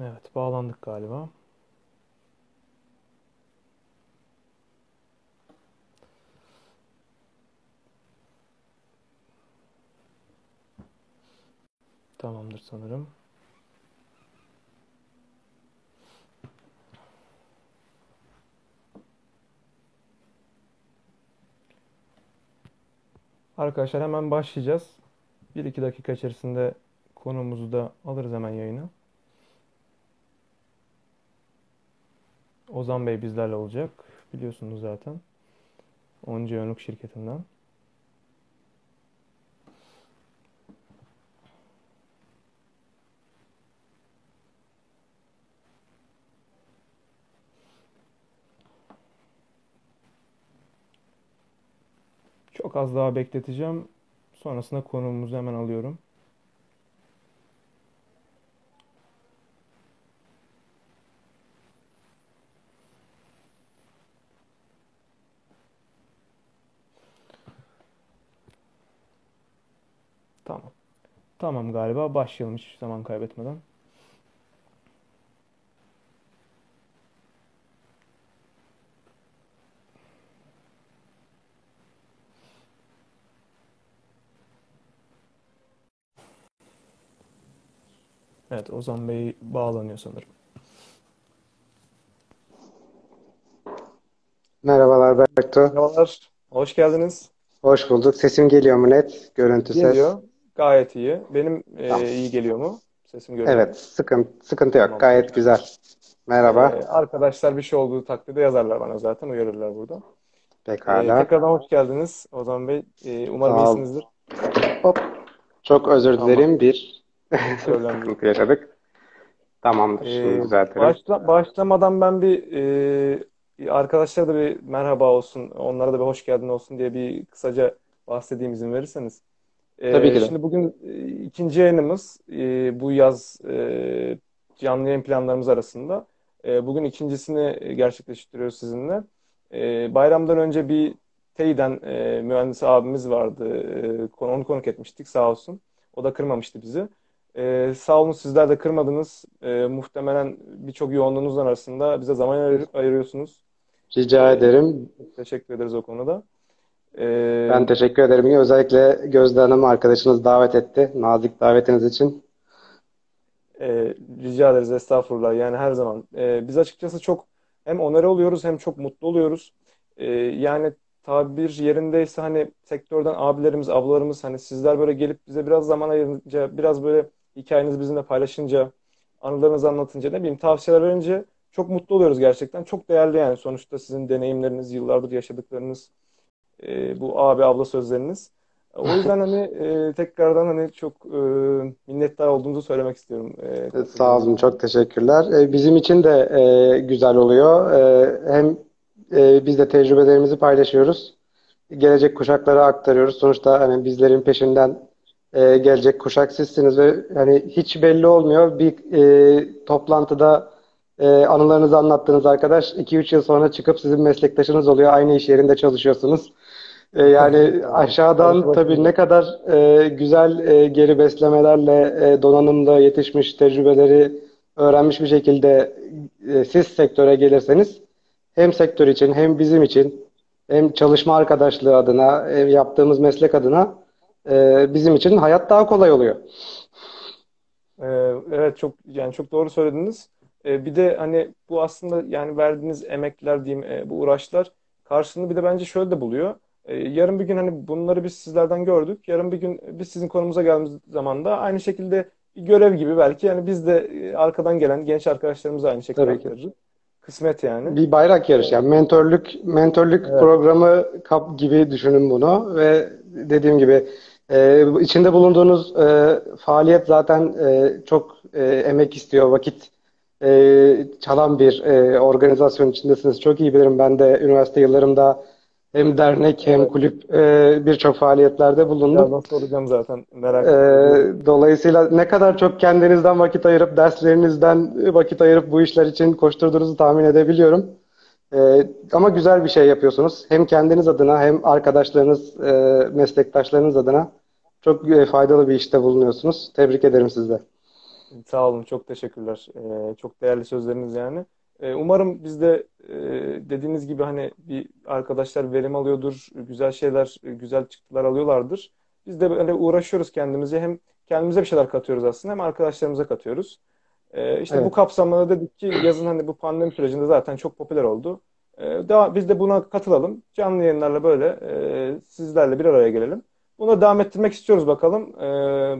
Evet, bağlandık galiba. Tamamdır sanırım. Arkadaşlar hemen başlayacağız. 1-2 dakika içerisinde konumuzu da alırız hemen yayına. Ozan Bey bizlerle olacak. Biliyorsunuz zaten. Onca Yönlük şirketinden. Çok az daha bekleteceğim. Sonrasında konumuzu hemen alıyorum. Tamam. Tamam galiba başlayalım hiç zaman kaybetmeden. Evet Ozan Bey bağlanıyor sanırım. Merhabalar Berktu. Merhabalar. Hoş geldiniz. Hoş bulduk. Sesim geliyor mu net? Görüntü ses. Geliyor. Gayet iyi. Benim e, Tamam. iyi geliyor mu? Sesim görünüyor? Evet, sıkıntı, sıkıntı yok. Tamam. Gayet güzel. Merhaba. E, arkadaşlar bir şey olduğu takdirde yazarlar bana zaten. Uyarırlar burada. E, Pekala. tekrardan hoş geldiniz Ozan Bey. E, umarım Sağ iyisinizdir. Hop. Çok özür Tamam. dilerim. Bir sıkıntı yaşadık. Tamamdır. Şimdi E, düzeltirim. başla, başlamadan ben bir e, arkadaşlara da bir merhaba olsun, onlara da bir hoş geldin olsun diye bir kısaca bahsedeyim izin verirseniz. E, Tabii ki de. şimdi bugün e, ikinci yayınımız e, bu yaz e, canlı yayın planlarımız arasında. E, bugün ikincisini gerçekleştiriyoruz sizinle. E, bayramdan önce bir TEİ'den e, mühendis abimiz vardı. E, onu konuk etmiştik sağ olsun. O da kırmamıştı bizi. Ee, sağ olun sizler de kırmadınız. Ee, muhtemelen birçok yoğunluğunuzun arasında bize zaman ayır- ayırıyorsunuz. Rica ederim. teşekkür ederiz o konuda. Ee, Ben teşekkür ederim. Özellikle Gözde Hanım arkadaşınız davet etti. Nazik davetiniz için. e, rica ederiz estağfurullah. Yani her zaman. Ee, biz açıkçası çok hem onore oluyoruz hem çok mutlu oluyoruz. Ee, yani tabir yerindeyse hani sektörden abilerimiz, ablalarımız hani sizler böyle gelip bize biraz zaman ayırınca, biraz böyle hikayenizi bizimle paylaşınca, anılarınızı anlatınca ne bileyim tavsiyeler verince çok mutlu oluyoruz gerçekten. Çok değerli yani sonuçta sizin deneyimleriniz, yıllardır yaşadıklarınız, e, bu abi abla sözleriniz. O yüzden hani e, tekrardan hani çok e, minnettar olduğumuzu söylemek istiyorum. E, Sağ olun, çok teşekkürler. Ee, Bizim için de e, güzel oluyor. Ee, Hem e, biz de tecrübelerimizi paylaşıyoruz. Gelecek kuşaklara aktarıyoruz. Sonuçta hani bizlerin peşinden e, gelecek kuşak sizsiniz ve hani hiç belli olmuyor. Bir e, toplantıda e, anılarınızı anlattığınız arkadaş 2-3 yıl sonra çıkıp sizin meslektaşınız oluyor. Aynı iş yerinde çalışıyorsunuz. E, yani aşağıdan tabii ne kadar e, güzel e, geri beslemelerle e, donanımda yetişmiş tecrübeleri öğrenmiş bir şekilde e, siz sektöre gelirseniz hem sektör için hem bizim için hem çalışma arkadaşlığı adına hem yaptığımız meslek adına e, bizim için hayat daha kolay oluyor. Ee, evet çok yani çok doğru söylediniz. Ee, bir de hani bu aslında yani verdiğiniz emekler diyeyim e, bu uğraşlar karşılığını bir de bence şöyle de buluyor. Ee, yarın bir gün hani bunları biz sizlerden gördük. Yarın bir gün biz sizin konumuza geldiğimiz zaman da aynı şekilde görev gibi belki yani biz de e, arkadan gelen genç arkadaşlarımıza aynı şekilde Tabii ki. Kısmet yani. Bir bayrak yarışı yani mentörlük mentörlük Evet. programı kap gibi düşünün bunu ve dediğim gibi e, içinde bulunduğunuz e, faaliyet zaten e, çok e, emek istiyor, vakit e, çalan bir e, organizasyon içindesiniz. Çok iyi bilirim ben de üniversite yıllarımda hem dernek hem kulüp e, birçok faaliyetlerde bulundum. Birazdan soracağım zaten merak ettim. dolayısıyla ne kadar çok kendinizden vakit ayırıp, derslerinizden vakit ayırıp bu işler için koşturduğunuzu tahmin edebiliyorum. Ee, ama güzel bir şey yapıyorsunuz. Hem kendiniz adına hem arkadaşlarınız, e, meslektaşlarınız adına çok e, faydalı bir işte bulunuyorsunuz. Tebrik ederim sizi de. Sağ olun, çok teşekkürler. Ee, çok değerli sözleriniz yani. Ee, umarım biz de e, dediğiniz gibi hani bir arkadaşlar verim alıyordur, güzel şeyler, güzel çıktılar alıyorlardır. Biz de böyle uğraşıyoruz kendimize. Hem kendimize bir şeyler katıyoruz aslında hem arkadaşlarımıza katıyoruz. Ee, işte bu Evet. kapsamda dedik ki yazın hani bu pandemi sürecinde zaten çok popüler oldu. Daha, biz de buna katılalım. Canlı yayınlarla böyle e, sizlerle bir araya gelelim. Buna devam ettirmek istiyoruz bakalım.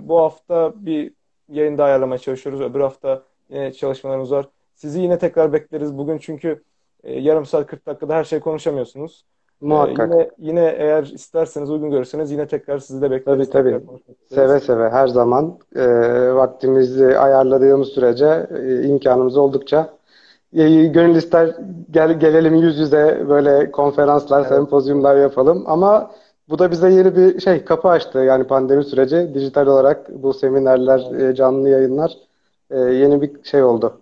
Bu hafta bir yayın daha ayarlamaya çalışıyoruz. Öbür hafta yine çalışmalarımız var. Sizi yine tekrar bekleriz. Bugün çünkü e, yarım saat 40 dakikada her şey konuşamıyorsunuz. Ee, Muhakkak. yine yine eğer isterseniz uygun görürseniz yine tekrar sizi de Tabii bekleriz. tabii. Konuşmak Seve seve her zaman e, vaktimizi ayarladığımız sürece e, imkanımız oldukça e, gönül ister gel, gelelim yüz yüze böyle konferanslar, Evet. sempozyumlar yapalım ama bu da bize yeni bir şey kapı açtı. Yani pandemi süreci dijital olarak bu seminerler, Evet. e, canlı yayınlar e, yeni bir şey oldu.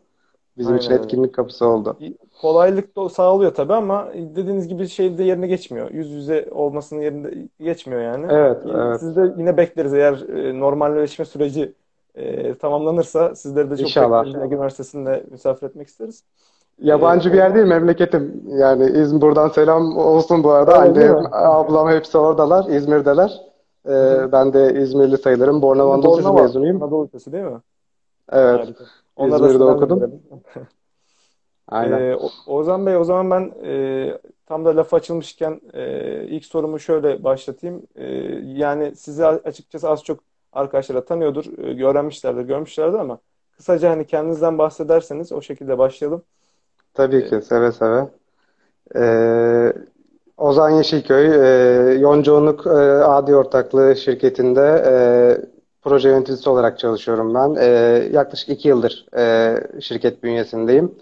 Bizim için Aynen öyle. etkinlik kapısı oldu. Kolaylık da sağlıyor tabii ama dediğiniz gibi şey de yerine geçmiyor. Yüz yüze olmasının yerinde geçmiyor yani. Evet, Yine- evet. Siz de yine bekleriz eğer e, normalleşme süreci e, tamamlanırsa sizleri de çok İnşallah. Ege Üniversitesi'nde misafir etmek isteriz. Yabancı E, bir yer değil, memleketim. Yani İzmir buradan selam olsun bu arada. Annem, ablam hepsi oradalar, İzmir'deler. Ee, hı. ben de İzmirli sayılırım. Bornova Anadolu mezunuyum. Anadolu Lisesi değil mi? Evet, Harika. Onlara da İzmir'de okudum. Aynen. Ee, Ozan Bey, o zaman ben e, tam da laf açılmışken e, ilk sorumu şöyle başlatayım. E, yani sizi açıkçası az çok arkadaşlar da tanıyordur, e, öğrenmişlerdir, görmüşlerdir ama kısaca hani kendinizden bahsederseniz o şekilde başlayalım. Tabii E, ki, seve seve. Ee, Ozan Yeşilköy, e, Yoncaonluk e, Adi Ortaklığı şirketinde e, proje yöneticisi olarak çalışıyorum ben. E, yaklaşık iki yıldır e, şirket bünyesindeyim.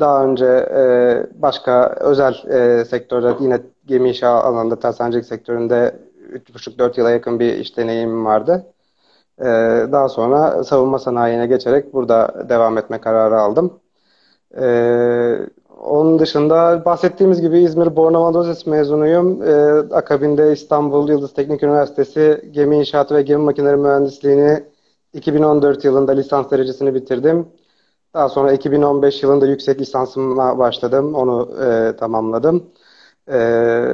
Daha önce e, başka özel e, sektörde yine gemi inşaat alanında tersancılık sektöründe 3,5-4 yıla yakın bir iş deneyimim vardı. E, daha sonra savunma sanayine geçerek burada devam etme kararı aldım. Ee, onun dışında bahsettiğimiz gibi İzmir Bornova mezunuyum. Ee, akabinde İstanbul Yıldız Teknik Üniversitesi Gemi İnşaatı ve Gemi Makineleri Mühendisliğini 2014 yılında lisans derecesini bitirdim. Daha sonra 2015 yılında yüksek lisansıma başladım. Onu e, tamamladım. Ee,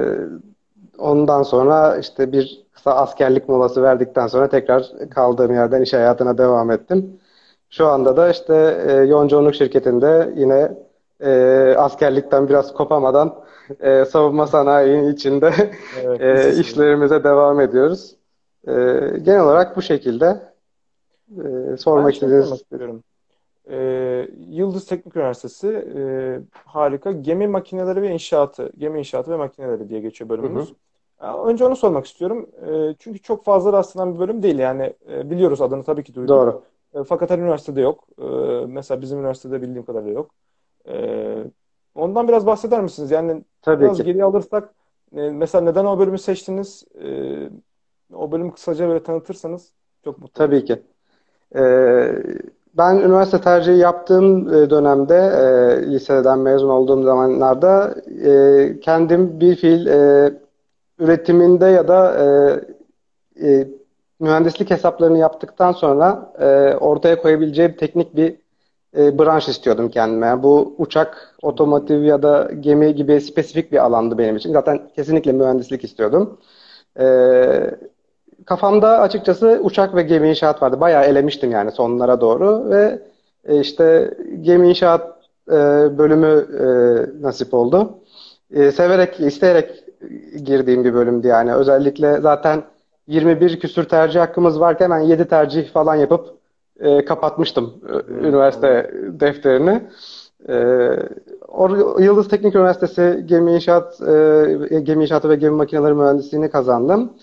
ondan sonra işte bir kısa askerlik molası verdikten sonra tekrar kaldığım yerden iş hayatına devam ettim. Şu anda da işte e, Yoncaonluk şirketinde yine e, askerlikten biraz kopamadan e, savunma sanayinin içinde evet, e, işlerimize devam ediyoruz. E, genel olarak bu şekilde e, sormak istediğiniz istiyorum. Ee, Yıldız Teknik Üniversitesi e, harika. Gemi makineleri ve inşaatı, gemi inşaatı ve makineleri diye geçiyor Hı hı, bölümümüz. Ya, Önce onu sormak istiyorum. E, çünkü çok fazla rastlanan bir bölüm değil. Yani e, biliyoruz adını tabii ki duyduk. doğru. E, fakat her üniversitede yok. E, mesela bizim üniversitede bildiğim kadarıyla yok. E, ondan biraz bahseder misiniz? Yani Tabii biraz ki. geriye alırsak e, mesela neden o bölümü seçtiniz? E, o bölümü kısaca böyle tanıtırsanız çok mutlu. Tabii ki. E, ben üniversite tercihi yaptığım e, dönemde e, liseden mezun olduğum zamanlarda e, kendim bir fiil e, üretiminde ya da e, e, mühendislik hesaplarını yaptıktan sonra e, ortaya koyabileceğim teknik bir e, branş istiyordum kendime. Bu uçak, otomotiv ya da gemi gibi spesifik bir alandı benim için. Zaten kesinlikle mühendislik istiyordum. E, kafamda açıkçası uçak ve gemi inşaat vardı. Bayağı elemiştim yani sonlara doğru ve e, işte gemi inşaat e, bölümü e, nasip oldu. E, severek, isteyerek girdiğim bir bölümdü yani. Özellikle zaten 21 küsür tercih hakkımız varken ben 7 tercih falan yapıp e, kapatmıştım e, Hmm, üniversite defterini. E, or- Yıldız Teknik Üniversitesi Gemi İnşaat, e, Gemi İnşaatı ve Gemi Makineleri Mühendisliğini kazandım.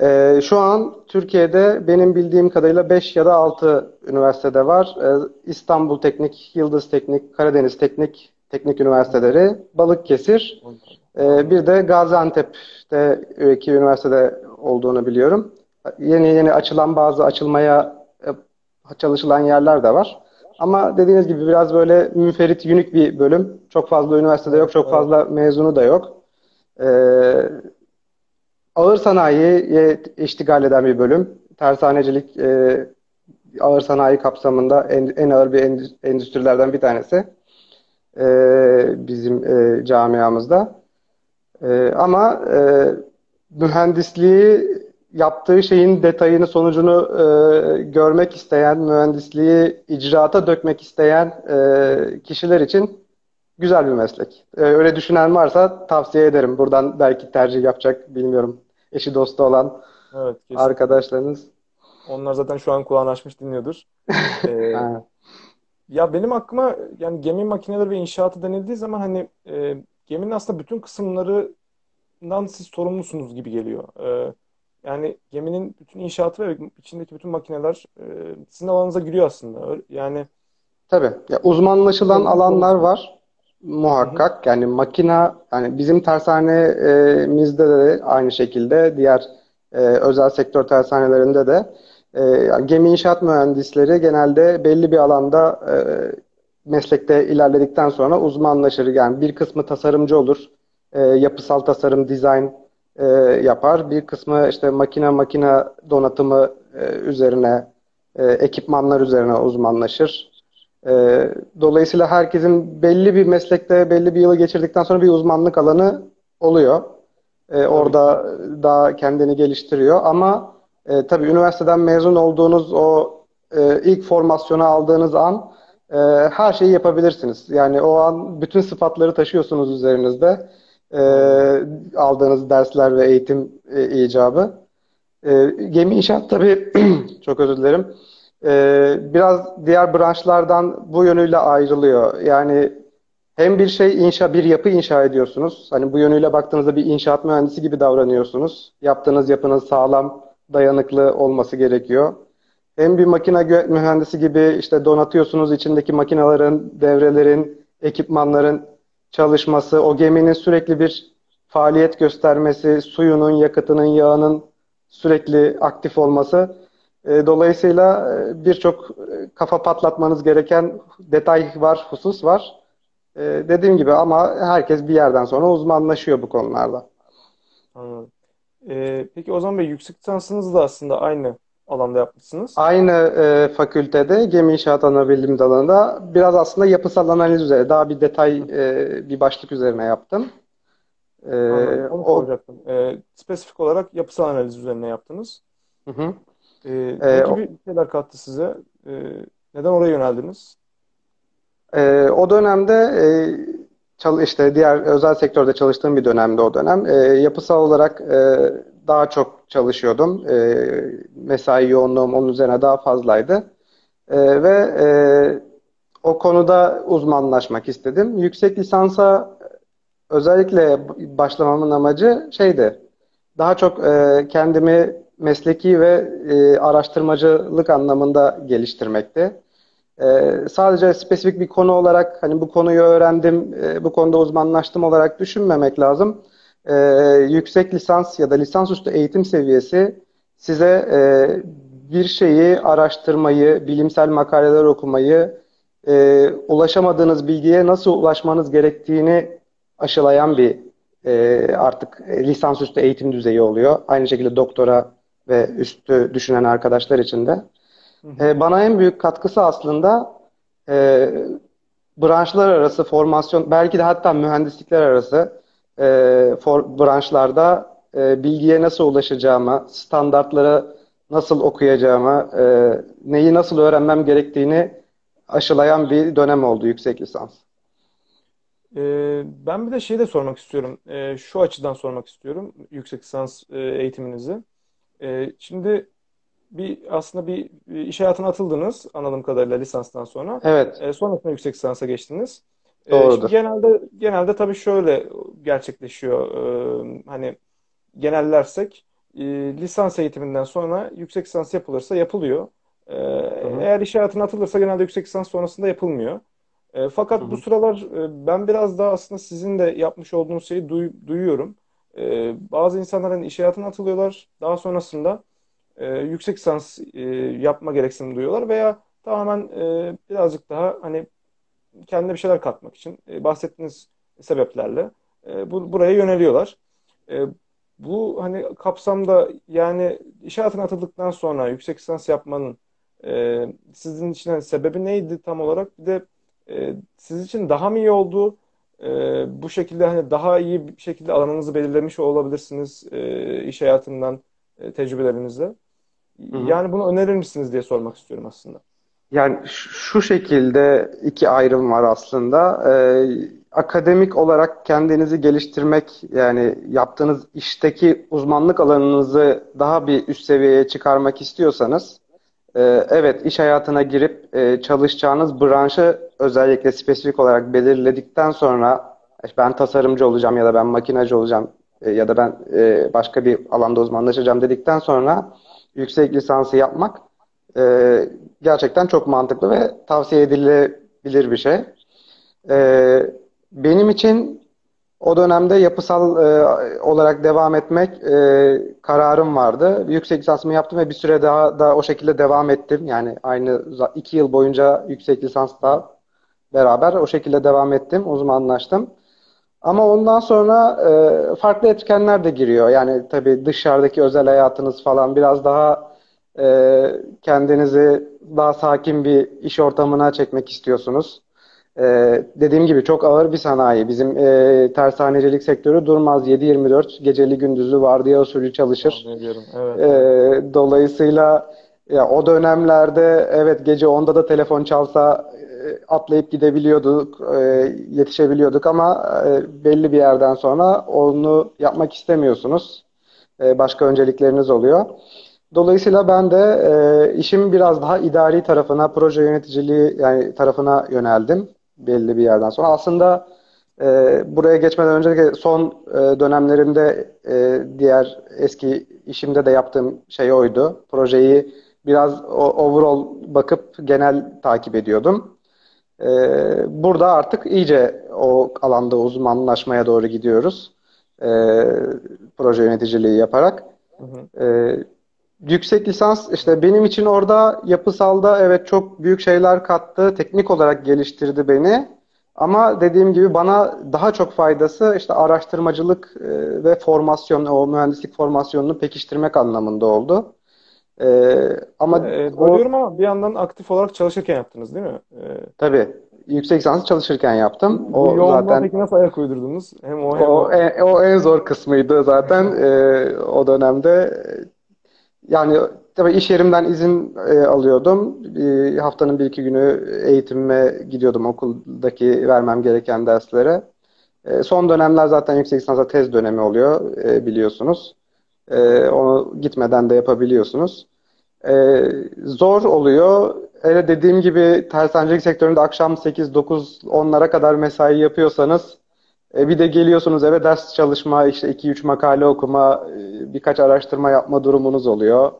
E, şu an Türkiye'de benim bildiğim kadarıyla 5 ya da 6 üniversitede var. E, İstanbul Teknik, Yıldız Teknik, Karadeniz Teknik, Teknik Üniversiteleri, Balıkesir, e, bir de Gaziantep'te iki üniversitede olduğunu biliyorum. Yeni yeni açılan bazı açılmaya çalışılan yerler de var. Ama dediğiniz gibi biraz böyle münferit, unik bir bölüm. Çok fazla üniversitede yok, çok fazla mezunu da yok. Ee, ağır sanayiye iştigal eden bir bölüm. Tersanecilik e, ağır sanayi kapsamında en, en ağır bir endüstrilerden bir tanesi e, bizim e, camiamızda. E, ama e, mühendisliği yaptığı şeyin detayını, sonucunu e, görmek isteyen, mühendisliği icraata dökmek isteyen e, kişiler için güzel bir meslek. E, öyle düşünen varsa tavsiye ederim. Buradan belki tercih yapacak, bilmiyorum, eşi dostu olan evet, arkadaşlarınız. Onlar zaten şu an kulağını açmış dinliyordur. Ee, ya benim aklıma yani gemi makineleri ve inşaatı denildiği zaman hani e, geminin aslında bütün kısımlarından siz sorumlusunuz gibi geliyor. E, yani geminin bütün inşaatı ve içindeki bütün makineler e, sizin alanınıza giriyor aslında. Yani Tabii. Ya uzmanlaşılan alanlar var muhakkak. Yani makina yani bizim tersanemizde de aynı şekilde diğer e, özel sektör tersanelerinde de e, gemi inşaat mühendisleri genelde belli bir alanda e, meslekte ilerledikten sonra uzmanlaşır. Yani bir kısmı tasarımcı olur. E, yapısal tasarım, dizayn e, yapar. Bir kısmı işte makine makine donatımı e, üzerine, e, ekipmanlar üzerine uzmanlaşır. E, dolayısıyla herkesin belli bir meslekte belli bir yılı geçirdikten sonra bir uzmanlık alanı oluyor. E, orada daha kendini geliştiriyor ama e, tabii üniversiteden mezun olduğunuz o e, ilk formasyonu aldığınız an e, her şeyi yapabilirsiniz. Yani o an bütün sıfatları taşıyorsunuz üzerinizde e, aldığınız dersler ve eğitim e, icabı. E, gemi inşaat tabii çok özür dilerim. E, biraz diğer branşlardan bu yönüyle ayrılıyor. Yani hem bir şey inşa, bir yapı inşa ediyorsunuz. Hani bu yönüyle baktığınızda bir inşaat mühendisi gibi davranıyorsunuz. Yaptığınız yapınız sağlam, dayanıklı olması gerekiyor. Hem bir makine mühendisi gibi işte donatıyorsunuz içindeki makinelerin, devrelerin, ekipmanların çalışması, o geminin sürekli bir faaliyet göstermesi, suyunun, yakıtının, yağının sürekli aktif olması. E, dolayısıyla e, birçok e, kafa patlatmanız gereken detay var, husus var. Dediğim gibi ama herkes bir yerden sonra uzmanlaşıyor bu konularda. Anladım. Ee, peki Ozan Bey yüksek lisansınız da aslında aynı alanda yapmışsınız. Aynı e, fakültede gemi inşaat anabilim dalında biraz aslında yapısal analiz üzerine daha bir detay e, bir başlık üzerine yaptım. E, Anladım, onu o, soracaktım. E, spesifik olarak yapısal analiz üzerine yaptınız. Hı hı. E, ne e, gibi şeyler kattı size? E, neden oraya yöneldiniz? E, o dönemde e, çal işte diğer özel sektörde çalıştığım bir dönemde o dönem. E, yapısal olarak e, daha çok çalışıyordum. E, mesai yoğunluğum onun üzerine daha fazlaydı. E, ve e, o konuda uzmanlaşmak istedim. Yüksek lisansa özellikle başlamamın amacı şeydi. Daha çok e, kendimi mesleki ve e, araştırmacılık anlamında geliştirmekti. E, sadece spesifik bir konu olarak hani bu konuyu öğrendim, e, bu konuda uzmanlaştım olarak düşünmemek lazım e, yüksek lisans ya da lisansüstü eğitim seviyesi size e, bir şeyi araştırmayı, bilimsel makaleler okumayı, e, ulaşamadığınız bilgiye nasıl ulaşmanız gerektiğini aşılayan bir e, artık lisansüstü eğitim düzeyi oluyor. Aynı şekilde doktora ve üstü düşünen arkadaşlar için de. E, bana en büyük katkısı aslında e, branşlar arası formasyon, belki de hatta mühendislikler arası e, for, branşlarda e, bilgiye nasıl ulaşacağımı, standartlara nasıl okuyacağımı, e, neyi nasıl öğrenmem gerektiğini aşılayan bir dönem oldu yüksek lisans. E, ben bir de şeyi de sormak istiyorum. E, şu açıdan sormak istiyorum yüksek lisans e, eğitiminizi. E, şimdi bir aslında bir iş hayatına atıldınız anladığım kadarıyla lisanstan sonra. Evet. E, sonrasında yüksek lisansa geçtiniz. Ee, Doğrudur. genelde genelde tabii şöyle gerçekleşiyor. Ee, hani genellersek e, lisans eğitiminden sonra yüksek lisans yapılırsa yapılıyor. Ee, eğer iş hayatına atılırsa genelde yüksek lisans sonrasında yapılmıyor. fakat Hı-hı. bu sıralar e, ben biraz daha aslında sizin de yapmış olduğunuz şeyi duy- duyuyorum. bazı insanların hani iş hayatına atılıyorlar. Daha sonrasında e, yüksek lisans yapma gereksinimi duyuyorlar veya tamamen birazcık daha hani kendine bir şeyler katmak için e, bahsettiğiniz sebeplerle e, bu, buraya yöneliyorlar. E, bu hani kapsamda yani iş hayatına atıldıktan sonra yüksek lisans yapmanın E, sizin için hani sebebi neydi tam olarak? Bir de e, siz için daha mı iyi oldu? E, bu şekilde hani daha iyi bir şekilde alanınızı belirlemiş olabilirsiniz e, iş hayatından e, tecrübelerinizle. Hı hı. Yani bunu önerir misiniz diye sormak istiyorum aslında. Yani şu şekilde iki ayrım var aslında. Ee, akademik olarak kendinizi geliştirmek, yani yaptığınız işteki uzmanlık alanınızı daha bir üst seviyeye çıkarmak istiyorsanız, e, evet iş hayatına girip e, çalışacağınız branşı özellikle spesifik olarak belirledikten sonra ben tasarımcı olacağım ya da ben makinacı olacağım e, ya da ben başka bir alanda uzmanlaşacağım dedikten sonra yüksek lisansı yapmak e, gerçekten çok mantıklı ve tavsiye edilebilir bir şey. E, benim için o dönemde yapısal e, olarak devam etmek e, kararım vardı. Yüksek lisansımı yaptım ve bir süre daha da o şekilde devam ettim. Yani aynı iki yıl boyunca yüksek lisansla beraber o şekilde devam ettim, uzmanlaştım. Ama ondan sonra e, farklı etkenler de giriyor. Yani tabii dışarıdaki özel hayatınız falan biraz daha e, kendinizi daha sakin bir iş ortamına çekmek istiyorsunuz. Ee, dediğim gibi çok ağır bir sanayi. Bizim e, tersanecilik sektörü durmaz. 7-24 geceli gündüzlü vardiya usulü çalışır. Anlıyorum. Evet. Ee, dolayısıyla ya o dönemlerde evet gece 10'da da telefon çalsa e, atlayıp gidebiliyorduk, e, yetişebiliyorduk ama e, belli bir yerden sonra onu yapmak istemiyorsunuz. E, başka öncelikleriniz oluyor. Dolayısıyla ben de e, işim biraz daha idari tarafına, proje yöneticiliği yani tarafına yöneldim belli bir yerden sonra. Aslında e, buraya geçmeden önce son e, dönemlerimde e, diğer eski işimde de yaptığım şey oydu. Projeyi biraz overall bakıp genel takip ediyordum. E, burada artık iyice o alanda uzmanlaşmaya doğru gidiyoruz. E, proje yöneticiliği yaparak. Hı hı. E, yüksek lisans işte benim için orada yapısalda evet çok büyük şeyler kattı. Teknik olarak geliştirdi beni. Ama dediğim gibi bana daha çok faydası işte araştırmacılık e, ve formasyon, o mühendislik formasyonunu pekiştirmek anlamında oldu. Ee, ama e, bölüyorum o, ama bir yandan aktif olarak çalışırken yaptınız değil mi? Ee, tabii. Yüksek lisansı çalışırken yaptım. O bu zaten peki nasıl ayak uydurdunuz? Hem o hem o, o. En, o en zor kısmıydı zaten e, o dönemde. Yani tabii iş yerimden izin e, alıyordum. E, haftanın bir iki günü eğitimime gidiyordum okuldaki vermem gereken derslere. E, son dönemler zaten yüksek lisansa tez dönemi oluyor e, biliyorsunuz. E, onu gitmeden de yapabiliyorsunuz. E, zor oluyor. Öyle dediğim gibi tersancilik sektöründe akşam 8, 9, 10'lara kadar mesai yapıyorsanız e, bir de geliyorsunuz eve ders çalışma, işte 2-3 makale okuma, e, birkaç araştırma yapma durumunuz oluyor.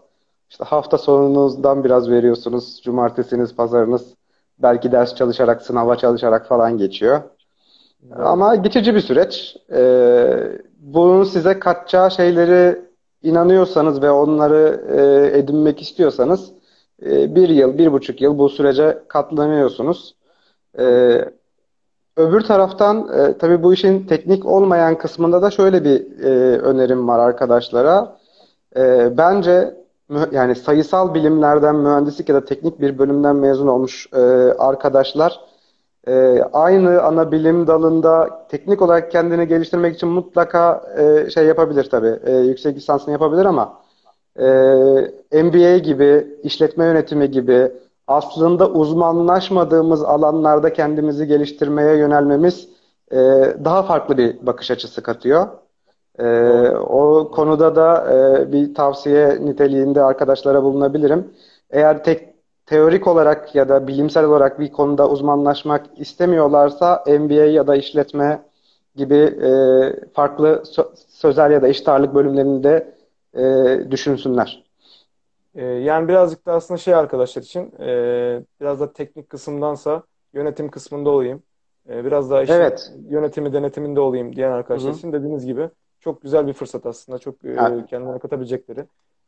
İşte hafta sonunuzdan biraz veriyorsunuz. Cumartesiniz, pazarınız belki ders çalışarak, sınava çalışarak falan geçiyor. Evet. Ama geçici bir süreç. Ee, bunun size katacağı şeyleri inanıyorsanız ve onları e, edinmek istiyorsanız e, bir yıl, bir buçuk yıl bu sürece katlanıyorsunuz. E, öbür taraftan e, tabii bu işin teknik olmayan kısmında da şöyle bir e, önerim var arkadaşlara. E, bence yani sayısal bilimlerden mühendislik ya da teknik bir bölümden mezun olmuş e, arkadaşlar e, aynı ana bilim dalında teknik olarak kendini geliştirmek için mutlaka e, şey yapabilir tabii. E, yüksek lisansını yapabilir ama e, MBA gibi, işletme yönetimi gibi aslında uzmanlaşmadığımız alanlarda kendimizi geliştirmeye yönelmemiz e, daha farklı bir bakış açısı katıyor. Ee, o konuda da e, bir tavsiye niteliğinde arkadaşlara bulunabilirim. Eğer tek teorik olarak ya da bilimsel olarak bir konuda uzmanlaşmak istemiyorlarsa MBA ya da işletme gibi e, farklı sö sözel ya da iştarlık bölümlerinde e, düşünsünler. E, yani birazcık da aslında şey arkadaşlar için e, biraz da teknik kısımdansa yönetim kısmında olayım. E, biraz daha işin evet. yönetimi denetiminde olayım diyen arkadaşlar için dediğiniz gibi çok güzel bir fırsat aslında. Çok e, yani, kendine katabilecekleri.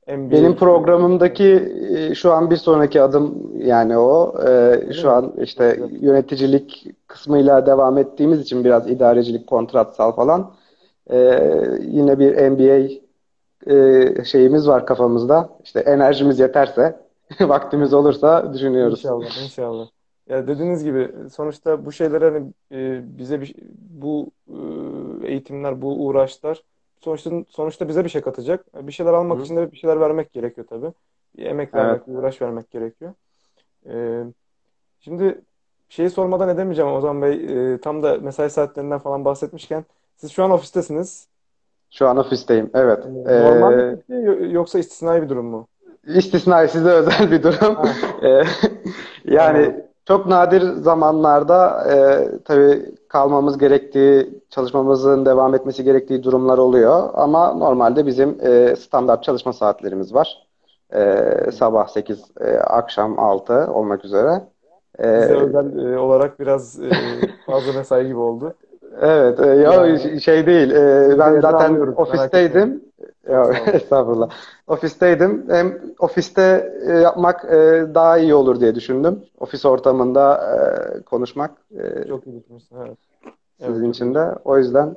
NBA benim programımdaki e, şu an bir sonraki adım yani o. E, şu an işte yöneticilik kısmıyla devam ettiğimiz için biraz idarecilik, kontratsal falan. E, yine bir MBA e, şeyimiz var kafamızda. İşte enerjimiz yeterse vaktimiz olursa düşünüyoruz. İnşallah, inşallah. Ya dediğiniz gibi sonuçta bu şeyler hani e, bize bir bu e, eğitimler, bu uğraşlar sonuçta sonuçta bize bir şey katacak. Bir şeyler almak Hı. için de bir şeyler vermek gerekiyor tabii. Bir emek Evet. vermek, bir uğraş vermek gerekiyor. E, şimdi şeyi sormadan edemeyeceğim Ozan Bey. E, tam da mesai saatlerinden falan bahsetmişken siz şu an ofistesiniz. Şu an ofisteyim. Evet. E, normal mi Ee, yo- yoksa istisnai bir durum mu? istisnai size özel bir durum. Ee, anladım. yani çok nadir zamanlarda e, tabii kalmamız gerektiği, çalışmamızın devam etmesi gerektiği durumlar oluyor. Ama normalde bizim e, standart çalışma saatlerimiz var. E, sabah 8, e, akşam 6 olmak üzere. Size E, özel e, olarak biraz e, fazla mesai gibi oldu. Evet, e, ya Yani şey değil. e, ben zaten ofisteydim. Ya, Estağfurullah. Ofisteydim. Hem ofiste e, yapmak e, daha iyi olur diye düşündüm. Ofis ortamında e, konuşmak e, Çok iyi düşünmüşsün. Evet. Evet, sizin iyi için de. O yüzden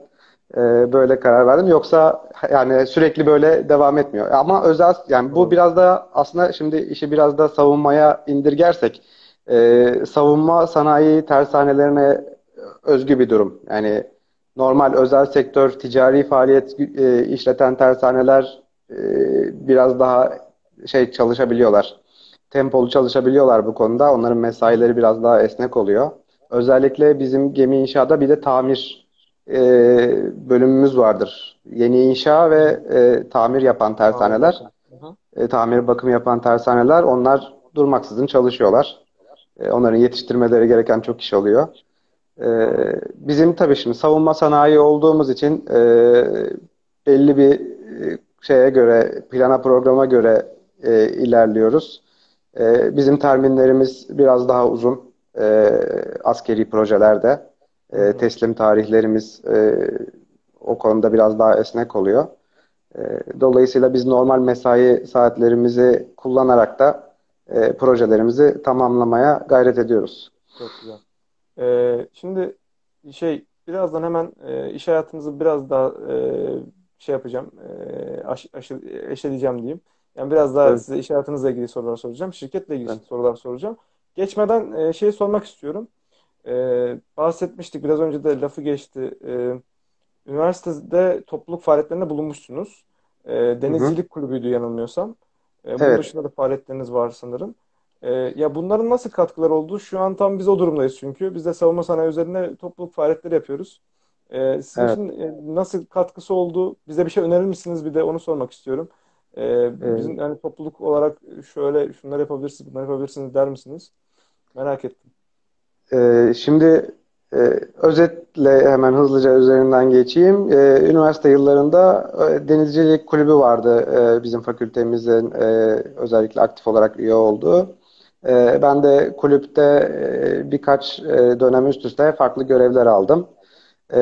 e, böyle karar verdim. Yoksa yani sürekli böyle devam etmiyor. Ama özel yani bu biraz da aslında şimdi işi biraz da savunmaya indirgersek e, savunma sanayi tersanelerine özgü bir durum. Yani normal özel sektör, ticari faaliyet e, işleten tersaneler e, biraz daha şey çalışabiliyorlar. Tempolu çalışabiliyorlar bu konuda. Onların mesaileri biraz daha esnek oluyor. Özellikle bizim gemi inşaada bir de tamir e, bölümümüz vardır. Yeni inşa ve e, tamir yapan tersaneler, e, tamir bakım yapan tersaneler onlar durmaksızın çalışıyorlar. E, onların yetiştirmeleri gereken çok iş oluyor. Ee, bizim tabii şimdi savunma sanayi olduğumuz için e, belli bir e, şeye göre, plana programa göre e, ilerliyoruz. E, bizim terminlerimiz biraz daha uzun e, askeri projelerde. E, teslim tarihlerimiz e, o konuda biraz daha esnek oluyor. E, dolayısıyla biz normal mesai saatlerimizi kullanarak da e, projelerimizi tamamlamaya gayret ediyoruz. Çok güzel. Ee, şimdi şey birazdan hemen e, iş hayatınızı biraz daha e, şey yapacağım. E, aş, aşı, eşeleyeceğim diyeyim. Yani biraz daha Tabii, size iş hayatınızla ilgili sorular soracağım. Şirketle ilgili tabii. sorular soracağım. Geçmeden e, şeyi sormak istiyorum. E, bahsetmiştik biraz önce de lafı geçti. E, üniversitede topluluk faaliyetlerinde bulunmuşsunuz. E, denizcilik kulübüydü yanılmıyorsam. E, bunun Evet. dışında da faaliyetleriniz var sanırım. Ee, ya bunların nasıl katkıları oldu? Şu an tam biz o durumdayız çünkü. Biz de savunma sanayi üzerine topluluk faaliyetleri yapıyoruz. Ee, sizin Evet. için e, nasıl katkısı oldu? Bize bir şey önerir misiniz? Bir de onu sormak istiyorum. Ee, Ee, bizim yani topluluk olarak şöyle şunları yapabilirsiniz, bunları yapabilirsiniz der misiniz? Merak ettim. e, şimdi e, özetle hemen hızlıca üzerinden geçeyim. E, üniversite yıllarında e, denizcilik kulübü vardı e, bizim fakültemizin e, özellikle aktif olarak üye olduğu. E, ben de kulüpte e, birkaç e, dönem üst üste farklı görevler aldım. E,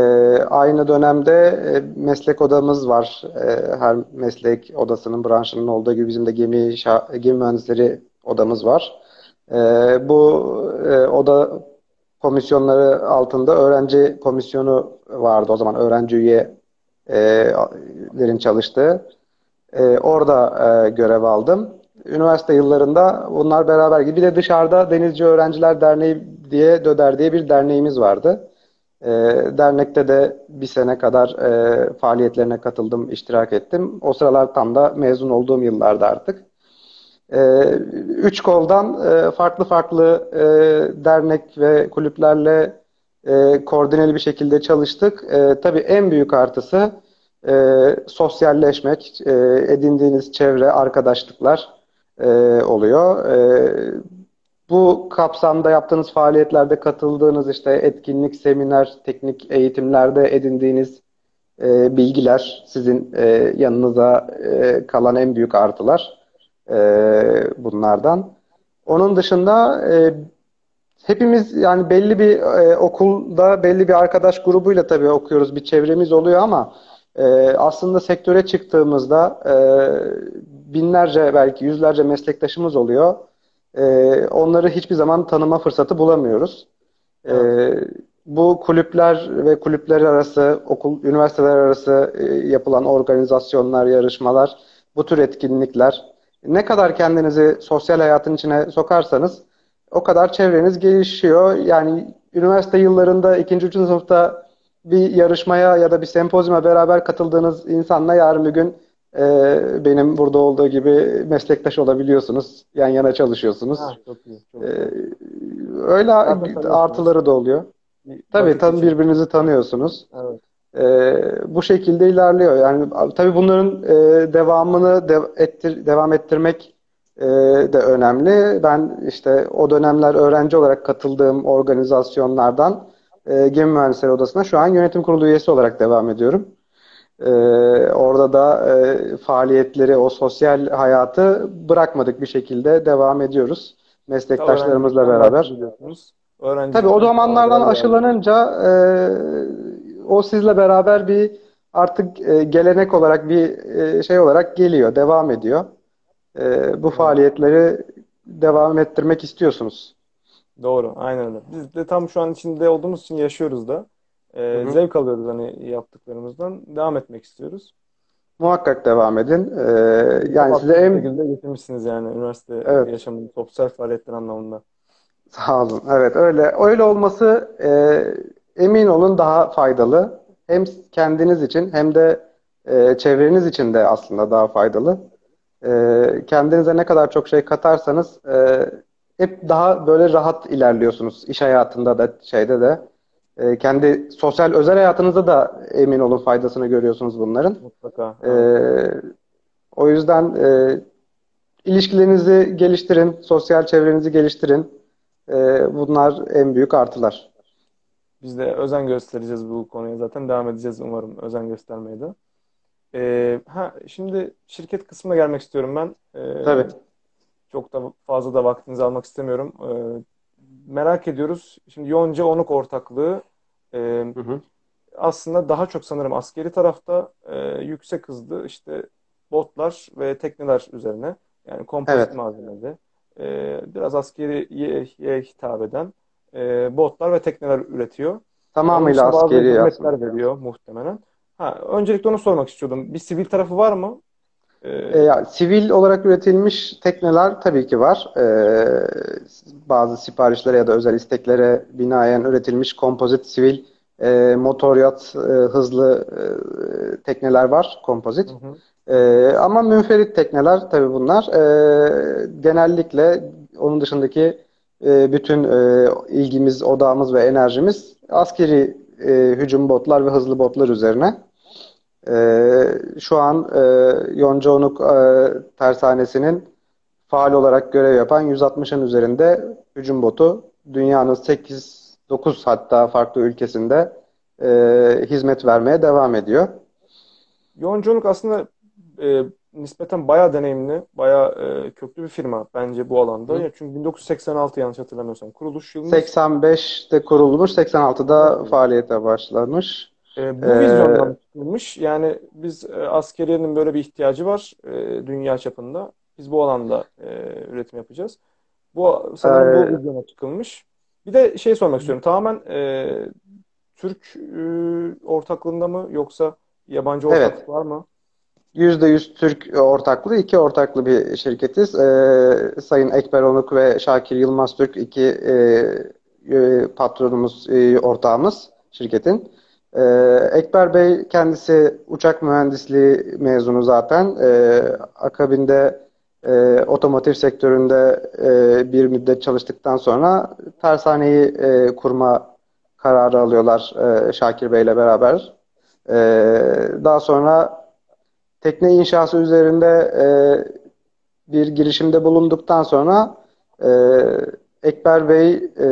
aynı dönemde e, meslek odamız var. E, her meslek odasının branşının olduğu gibi bizim de gemi, gemi mühendisleri odamız var. Bu oda komisyonları altında öğrenci komisyonu vardı. O zaman öğrenci üyelerin çalıştığı. Orada görev aldım. Üniversite yıllarında bunlar beraber gibi bir de dışarıda Denizci Öğrenciler Derneği diye DÖDER diye bir derneğimiz vardı. E, dernekte de bir sene kadar e, faaliyetlerine katıldım, iştirak ettim. O sıralar tam da mezun olduğum yıllarda artık. E, üç koldan e, farklı farklı e, dernek ve kulüplerle e, koordineli bir şekilde çalıştık. E, tabii en büyük artısı e, sosyalleşmek, e, edindiğiniz çevre, arkadaşlıklar e, oluyor. E, bu kapsamda yaptığınız faaliyetlerde katıldığınız işte etkinlik, seminer, teknik eğitimlerde edindiğiniz e, bilgiler sizin e, yanınıza e, kalan en büyük artılar e, bunlardan. Onun dışında e, hepimiz yani belli bir e, okulda belli bir arkadaş grubuyla tabii okuyoruz, bir çevremiz oluyor ama e, aslında sektöre çıktığımızda e, binlerce belki yüzlerce meslektaşımız oluyor. E, onları hiçbir zaman tanıma fırsatı bulamıyoruz. E, Evet. bu kulüpler ve kulüpler arası, okul, üniversiteler arası e, yapılan organizasyonlar, yarışmalar, bu tür etkinlikler, ne kadar kendinizi sosyal hayatın içine sokarsanız o kadar çevreniz gelişiyor. Yani üniversite yıllarında ikinci, üçüncü sınıfta bir yarışmaya ya da bir sempozyuma beraber katıldığınız insanla yarın bir gün e, benim burada olduğu gibi meslektaş olabiliyorsunuz. Yan yana çalışıyorsunuz. Ha, çok iyi. Çok e, öyle artıları da oluyor. Tabii tam birbirinizi tanıyorsunuz. Evet. E, bu şekilde ilerliyor. Yani tabii bunların e, devamını de, ettir, devam ettirmek e, de önemli. Ben işte o dönemler öğrenci olarak katıldığım organizasyonlardan e, Gemi Mühendisleri Odası'na şu an yönetim kurulu üyesi olarak devam ediyorum. E, orada da e, faaliyetleri, o sosyal hayatı bırakmadık bir şekilde devam ediyoruz. Meslektaşlarımızla beraber. Öğrenci Tabii o zamanlardan aşılanınca e, o sizle beraber bir artık e, gelenek olarak bir e, şey olarak geliyor, devam ediyor. E, bu faaliyetleri devam ettirmek istiyorsunuz. Doğru, aynen öyle. Biz de tam şu an içinde olduğumuz için yaşıyoruz da. E, zevk alıyoruz hani yaptıklarımızdan. Devam etmek istiyoruz. Muhakkak devam edin. Ee, yani size en... şekilde getirmişsiniz yani üniversite evet. yaşamını, sosyal faaliyetler anlamında. Sağ olun. Evet öyle. Öyle olması e, emin olun daha faydalı. Hem kendiniz için hem de e, çevreniz için de aslında daha faydalı. E, kendinize ne kadar çok şey katarsanız e, hep daha böyle rahat ilerliyorsunuz. İş hayatında da şeyde de. E, kendi sosyal özel hayatınızda da emin olun faydasını görüyorsunuz bunların. Mutlaka. E, o yüzden e, ilişkilerinizi geliştirin, sosyal çevrenizi geliştirin. E, bunlar en büyük artılar. Biz de özen göstereceğiz bu konuya zaten. Devam edeceğiz umarım özen göstermeye de. Ee, ha, şimdi şirket kısmına gelmek istiyorum ben. Ee, Tabii. Çok da fazla da vaktinizi almak istemiyorum. Ee, merak ediyoruz. Şimdi Yonca Onuk ortaklığı e, hı hı. aslında daha çok sanırım askeri tarafta e, yüksek hızlı işte botlar ve tekneler üzerine yani kompozit evet. malzemeli e, biraz askeriye hitap eden e, botlar ve tekneler üretiyor. Tamamıyla askeri aslında. veriyor muhtemelen. Ha, öncelikle onu sormak istiyordum. Bir sivil tarafı var mı? Ee, e, ya, sivil olarak üretilmiş tekneler tabii ki var. E, bazı siparişlere ya da özel isteklere binaen üretilmiş kompozit sivil e, motor yat e, hızlı e, tekneler var kompozit. Hı hı. E, ama münferit tekneler tabii bunlar. E, genellikle onun dışındaki e, bütün e, ilgimiz, odağımız ve enerjimiz askeri e, hücum botlar ve hızlı botlar üzerine. E, şu an e, Yoncaonuk e, tersanesinin faal olarak görev yapan 160'ın üzerinde hücum botu dünyanın 8-9 hatta farklı ülkesinde e, hizmet vermeye devam ediyor. Yoncaonuk aslında e, nispeten bayağı deneyimli, bayağı e, köklü bir firma bence bu alanda. Ya çünkü 1986 yanlış hatırlamıyorsam kuruluş yılımız. 85'te kurulmuş, 86'da evet. faaliyete başlamış. E, bu ee, vizyondan çıkılmış. Yani biz e, askeriyenin böyle bir ihtiyacı var e, dünya çapında. Biz bu alanda e, üretim yapacağız. Bu sanırım e, bu vizyona çıkılmış. Bir de şey sormak istiyorum. Tamamen e, Türk e, ortaklığında mı yoksa yabancı ortaklık evet. var mı? %100 Türk ortaklığı, iki ortaklı bir şirketiz. Ee, Sayın Ekber Onuk ve Şakir Yılmaz Türk iki e, e, patronumuz, e, ortağımız şirketin. E, Ekber Bey kendisi uçak mühendisliği mezunu zaten. E, akabinde e, otomotiv sektöründe e, bir müddet çalıştıktan sonra tersaneyi e, kurma kararı alıyorlar e, Şakir Bey ile beraber. E, daha sonra tekne inşası üzerinde e, bir girişimde bulunduktan sonra e, Ekber Bey e,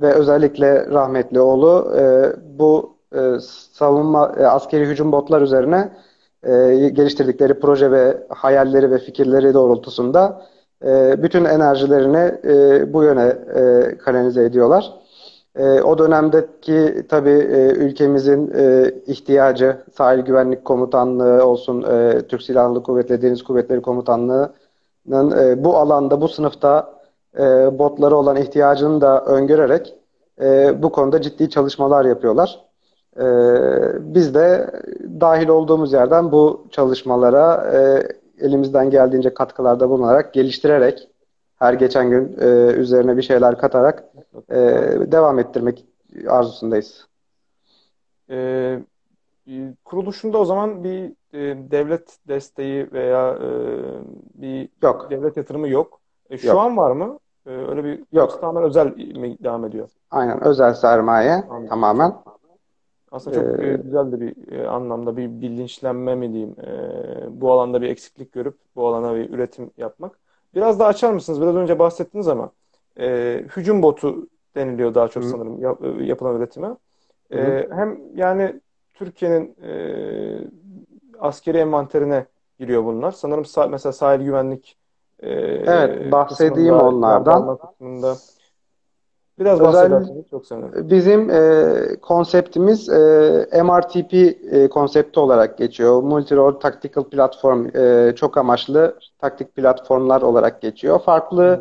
ve özellikle rahmetli oğlu e, bu e, savunma e, askeri hücum botlar üzerine e, geliştirdikleri proje ve hayalleri ve fikirleri doğrultusunda e, bütün enerjilerini e, bu yöne e, kanalize ediyorlar. E, o dönemdeki tabii e, ülkemizin e, ihtiyacı sahil güvenlik komutanlığı olsun, e, Türk Silahlı Kuvvetleri, Deniz Kuvvetleri Komutanlığı'nın e, bu alanda, bu sınıfta e, botları olan ihtiyacını da öngörerek e, bu konuda ciddi çalışmalar yapıyorlar. E, biz de dahil olduğumuz yerden bu çalışmalara e, elimizden geldiğince katkılarda bulunarak, geliştirerek, her geçen gün e, üzerine bir şeyler katarak e, devam ettirmek arzusundayız. E, kuruluşunda o zaman bir e, devlet desteği veya e, bir yok. devlet yatırımı yok. E, şu yok. an var mı? E, öyle bir yok. tamamen özel mi devam ediyor? Aynen özel sermaye Anladım. tamamen. Aslında çok ee, güzel de bir e, anlamda bir bilinçlenme mi diyeyim. E, bu alanda bir eksiklik görüp bu alana bir üretim yapmak. Biraz daha açar mısınız? Biraz önce bahsettiniz ama e, hücum botu deniliyor daha çok Hı. sanırım yap, e, yapılan üretime. E, hem yani Türkiye'nin e, askeri envanterine giriyor bunlar. Sanırım sah mesela sahil güvenlik e, Evet, bahsedeyim kısmında, onlardan. Kısmında, Biraz bahsederseniz çok sevinirim. Bizim e, konseptimiz e, MRTP e, konsepti olarak geçiyor. Multi-Role Tactical Platform e, çok amaçlı taktik platformlar olarak geçiyor. Farklı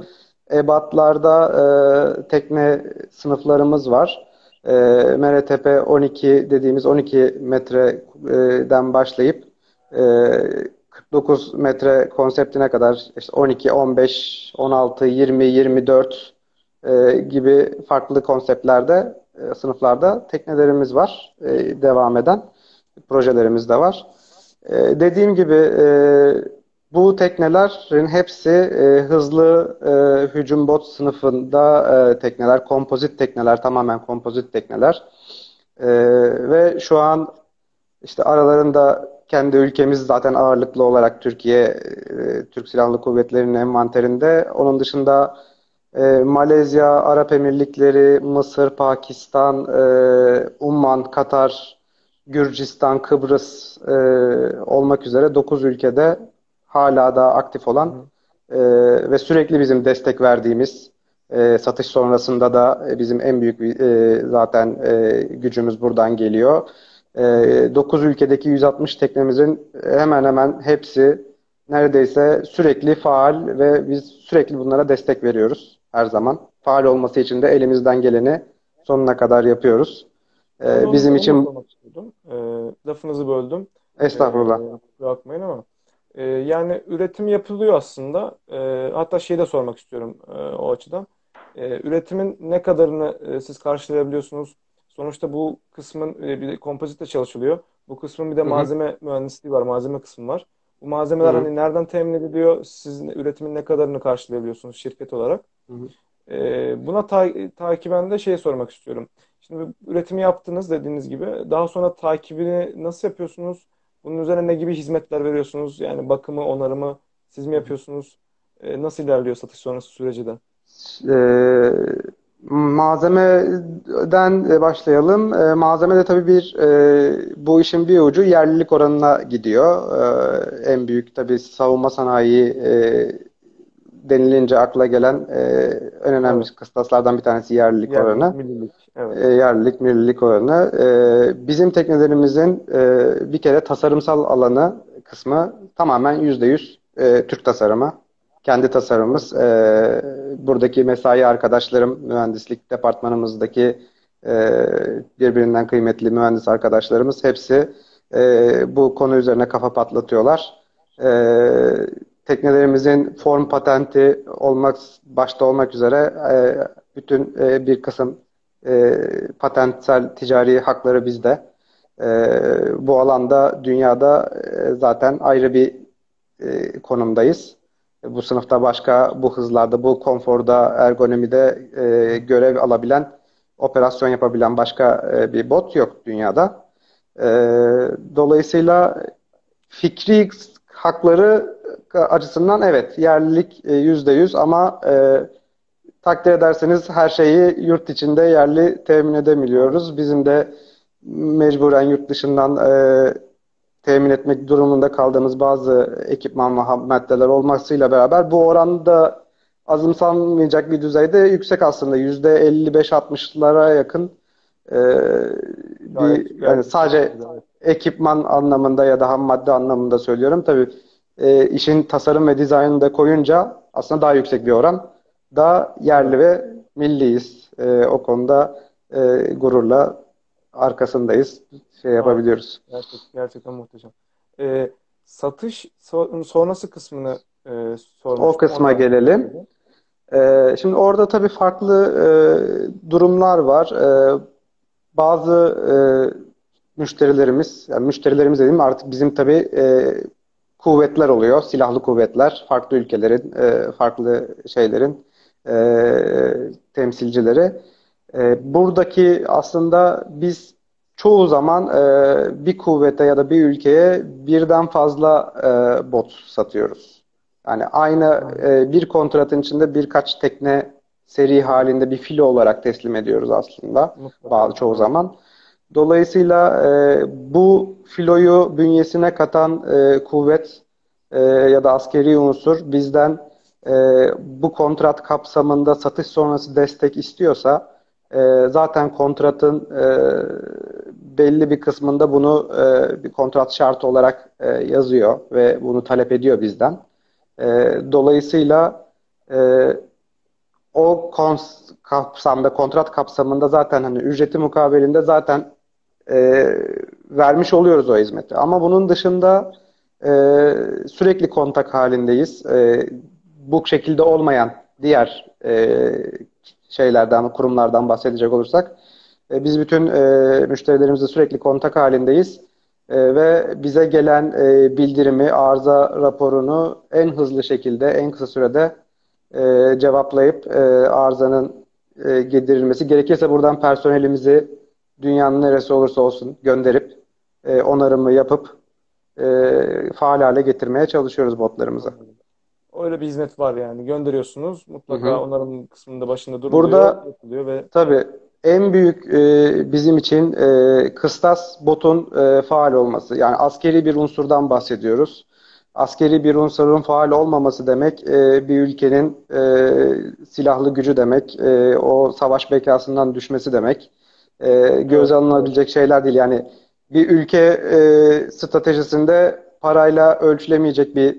hmm. ebatlarda e, tekne sınıflarımız var. E, MRTP 12 dediğimiz 12 metreden başlayıp e, 49 metre konseptine kadar işte 12, 15, 16, 20, 24 e, gibi farklı konseptlerde, e, sınıflarda teknelerimiz var. E, devam eden projelerimiz de var. Dediğim gibi bu teknelerin hepsi hızlı hücum bot sınıfında tekneler, kompozit tekneler, tamamen kompozit tekneler. Ve şu an işte aralarında kendi ülkemiz zaten ağırlıklı olarak Türkiye, Türk Silahlı Kuvvetleri'nin envanterinde. Onun dışında e, Malezya, Arap Emirlikleri, Mısır, Pakistan, e, Umman, Katar, Gürcistan, Kıbrıs e, olmak üzere 9 ülkede hala da aktif olan e, ve sürekli bizim destek verdiğimiz e, satış sonrasında da bizim en büyük e, zaten e, gücümüz buradan geliyor. E, 9 ülkedeki 160 teknemizin hemen hemen hepsi neredeyse sürekli faal ve biz sürekli bunlara destek veriyoruz her zaman. Faal olması için de elimizden geleni sonuna kadar yapıyoruz. Ee, bizim için e, lafınızı böldüm. Estağfurullah. E, bakmayın ama e, yani üretim yapılıyor aslında. E, hatta şeyi de sormak istiyorum e, o açıdan. E, üretimin ne kadarını e, siz karşılayabiliyorsunuz? Sonuçta bu kısmın e, bir kompozitle çalışılıyor. Bu kısmın bir de malzeme Hı-hı. mühendisliği var, malzeme kısmı var. Bu malzemeler Hı-hı. hani nereden temin ediliyor? Siz üretimin ne kadarını karşılayabiliyorsunuz şirket olarak? E, buna ta takiben de şey sormak istiyorum. Şimdi üretimi yaptınız dediğiniz gibi. Daha sonra takibini nasıl yapıyorsunuz? Bunun üzerine ne gibi hizmetler veriyorsunuz? Yani bakımı, onarımı siz mi yapıyorsunuz? E, nasıl ilerliyor satış sonrası süreci de? E, malzemeden başlayalım. E, malzeme de tabii bir e, bu işin bir ucu yerlilik oranına gidiyor. E, en büyük tabii savunma sanayi e, denilince akla gelen e, en önemli evet. kıstaslardan bir tanesi yerlilik, yerlilik oranı. Millilik, evet. e, yerlilik, millilik oranı. E, bizim teknelerimizin e, bir kere tasarımsal alanı kısmı tamamen yüzde yüz e, Türk tasarımı. Kendi tasarımımız. E, buradaki mesai arkadaşlarım, mühendislik departmanımızdaki e, birbirinden kıymetli mühendis arkadaşlarımız hepsi e, bu konu üzerine kafa patlatıyorlar. E, teknelerimizin form patenti olmak başta olmak üzere e, bütün e, bir kısım e, patentsel ticari hakları bizde. E, bu alanda dünyada e, zaten ayrı bir e, konumdayız. Bu sınıfta başka bu hızlarda, bu konforda, ergonomide e, görev alabilen, operasyon yapabilen başka e, bir bot yok dünyada. E, dolayısıyla fikri hakları açısından evet yerlilik e, yüzde yüz ama e, takdir ederseniz her şeyi yurt içinde yerli temin edemiyoruz. Bizim de mecburen yurt dışından e, temin etmek durumunda kaldığımız bazı ekipman ve maddeler olmasıyla beraber bu oranda azımsanmayacak bir düzeyde yüksek aslında. Yüzde 55-60'lara yakın e, bir gayet, yani sadece gayet. ekipman anlamında ya da ham madde anlamında söylüyorum. Tabii e, işin tasarım ve dizaynını da koyunca aslında daha yüksek bir oran. Daha yerli ve milliyiz. E, o konuda e, gururla arkasındayız. Şey yapabiliyoruz. Gerçekten, gerçekten muhteşem. E, satış sonrası kısmını e, O kısma Oradan gelelim. Ee, şimdi orada tabii farklı e, durumlar var. E, bazı e, müşterilerimiz, yani müşterilerimiz dediğim artık bizim tabii e, kuvvetler oluyor, silahlı kuvvetler, farklı ülkelerin, e, farklı şeylerin e, temsilcileri. E, buradaki aslında biz çoğu zaman e, bir kuvvete ya da bir ülkeye birden fazla e, bot satıyoruz. Yani aynı e, bir kontratın içinde birkaç tekne seri halinde bir filo olarak teslim ediyoruz aslında bazı çoğu zaman. Dolayısıyla e, bu filoyu bünyesine katan e, kuvvet e, ya da askeri unsur bizden e, bu kontrat kapsamında satış sonrası destek istiyorsa e, zaten kontratın e, belli bir kısmında bunu e, bir kontrat şartı olarak e, yazıyor ve bunu talep ediyor bizden. E, dolayısıyla e, o kapsamda, kontrat kapsamında zaten hani ücreti mukabilinde zaten e, vermiş oluyoruz o hizmeti. Ama bunun dışında e, sürekli kontak halindeyiz. E, bu şekilde olmayan diğer e, şeylerden, kurumlardan bahsedecek olursak e, biz bütün e, müşterilerimizle sürekli kontak halindeyiz. E, ve bize gelen e, bildirimi, arıza raporunu en hızlı şekilde, en kısa sürede e, cevaplayıp e, arızanın e, giderilmesi. Gerekirse buradan personelimizi dünyanın neresi olursa olsun gönderip e, onarımı yapıp e, faal hale getirmeye çalışıyoruz botlarımızı. Öyle bir hizmet var yani. Gönderiyorsunuz. Mutlaka Hı-hı. onarım kısmında başında duruluyor. Burada yapılıyor ve tabii en büyük e, bizim için e, kıstas botun e, faal olması. Yani askeri bir unsurdan bahsediyoruz. Askeri bir unsurun faal olmaması demek e, bir ülkenin e, silahlı gücü demek. E, o savaş bekasından düşmesi demek. E, göz alınabilecek şeyler değil. Yani bir ülke e, stratejisinde parayla ölçülemeyecek bir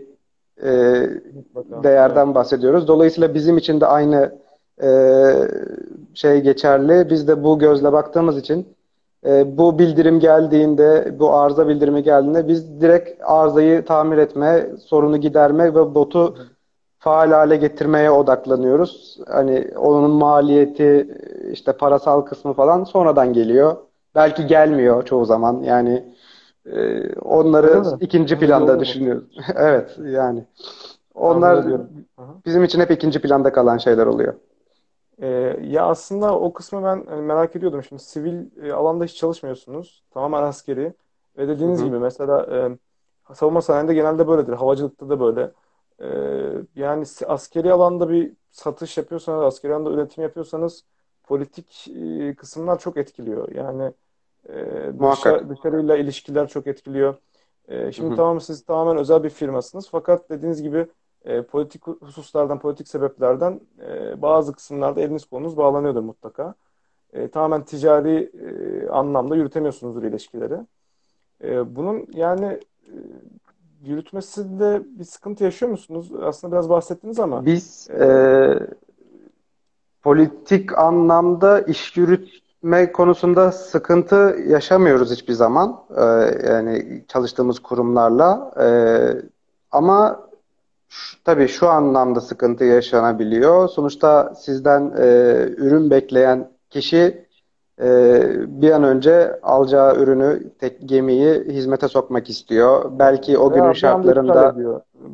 e, değerden bahsediyoruz. Dolayısıyla bizim için de aynı e, şey geçerli. Biz de bu gözle baktığımız için e, bu bildirim geldiğinde, bu arıza bildirimi geldiğinde biz direkt arızayı tamir etme, sorunu giderme ve botu faal hale getirmeye odaklanıyoruz. Hani onun maliyeti, işte parasal kısmı falan sonradan geliyor. Belki gelmiyor çoğu zaman. Yani e, onları ikinci planda düşünüyoruz. evet yani. Onlar bizim için hep ikinci planda kalan şeyler oluyor. Ee, ya aslında o kısmı ben hani merak ediyordum. Şimdi sivil e, alanda hiç çalışmıyorsunuz. Tamamen askeri. Ve dediğiniz Hı-hı. gibi mesela e, savunma sanayinde genelde böyledir. Havacılıkta da böyle. E, yani askeri alanda bir satış yapıyorsanız, askeri alanda üretim yapıyorsanız politik e, kısımlar çok etkiliyor. Yani e, dışa, dışarıyla ilişkiler çok etkiliyor. E, şimdi Hı-hı. tamam siz tamamen özel bir firmasınız. Fakat dediğiniz gibi e, politik hususlardan, politik sebeplerden e, bazı kısımlarda eliniz kolunuz bağlanıyordur mutlaka. E, tamamen ticari e, anlamda yürütemiyorsunuzdur ilişkileri. E, bunun yani e, yürütmesinde bir sıkıntı yaşıyor musunuz? Aslında biraz bahsettiniz ama. Biz e, e, politik anlamda iş yürütme konusunda sıkıntı yaşamıyoruz hiçbir zaman. E, yani çalıştığımız kurumlarla. E, ama Tabii şu anlamda sıkıntı yaşanabiliyor. Sonuçta sizden e, ürün bekleyen kişi bir an önce alacağı ürünü, tek gemiyi hizmete sokmak istiyor. Belki o günün şartlarında...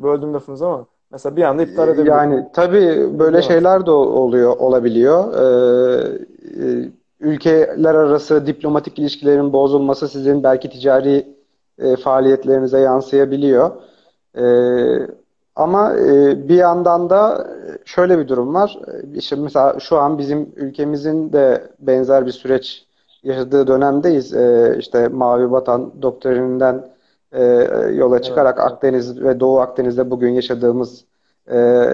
Böldüm lafınızı ama mesela bir anda iptal edebiliyor. Yani tabii böyle şeyler de oluyor, olabiliyor. Ee, e, ülkeler arası diplomatik ilişkilerin bozulması sizin belki ticari e, faaliyetlerinize yansıyabiliyor. E, ama e, bir yandan da şöyle bir durum var. İşte mesela şu an bizim ülkemizin de benzer bir süreç yaşadığı dönemdeyiz. E, işte Mavi Vatan doktrininden e, yola çıkarak evet, evet. Akdeniz ve Doğu Akdeniz'de bugün yaşadığımız e,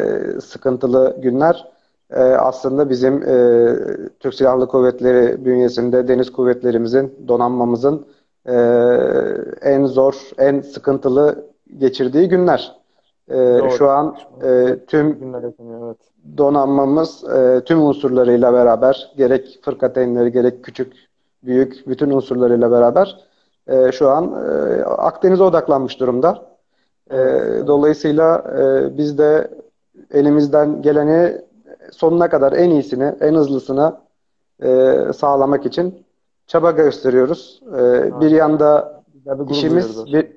sıkıntılı günler e, aslında bizim e, Türk Silahlı Kuvvetleri bünyesinde deniz kuvvetlerimizin, donanmamızın e, en zor, en sıkıntılı geçirdiği günler. Ee, şu an e, tüm donanmamız e, tüm unsurlarıyla beraber gerek fırkateynleri gerek küçük büyük bütün unsurlarıyla beraber e, şu an e, Akdeniz'e odaklanmış durumda. E, Evet, dolayısıyla e, biz de elimizden geleni sonuna kadar en iyisini, en hızlısını e, sağlamak için çaba gösteriyoruz. E, bir yanda işimiz, bir,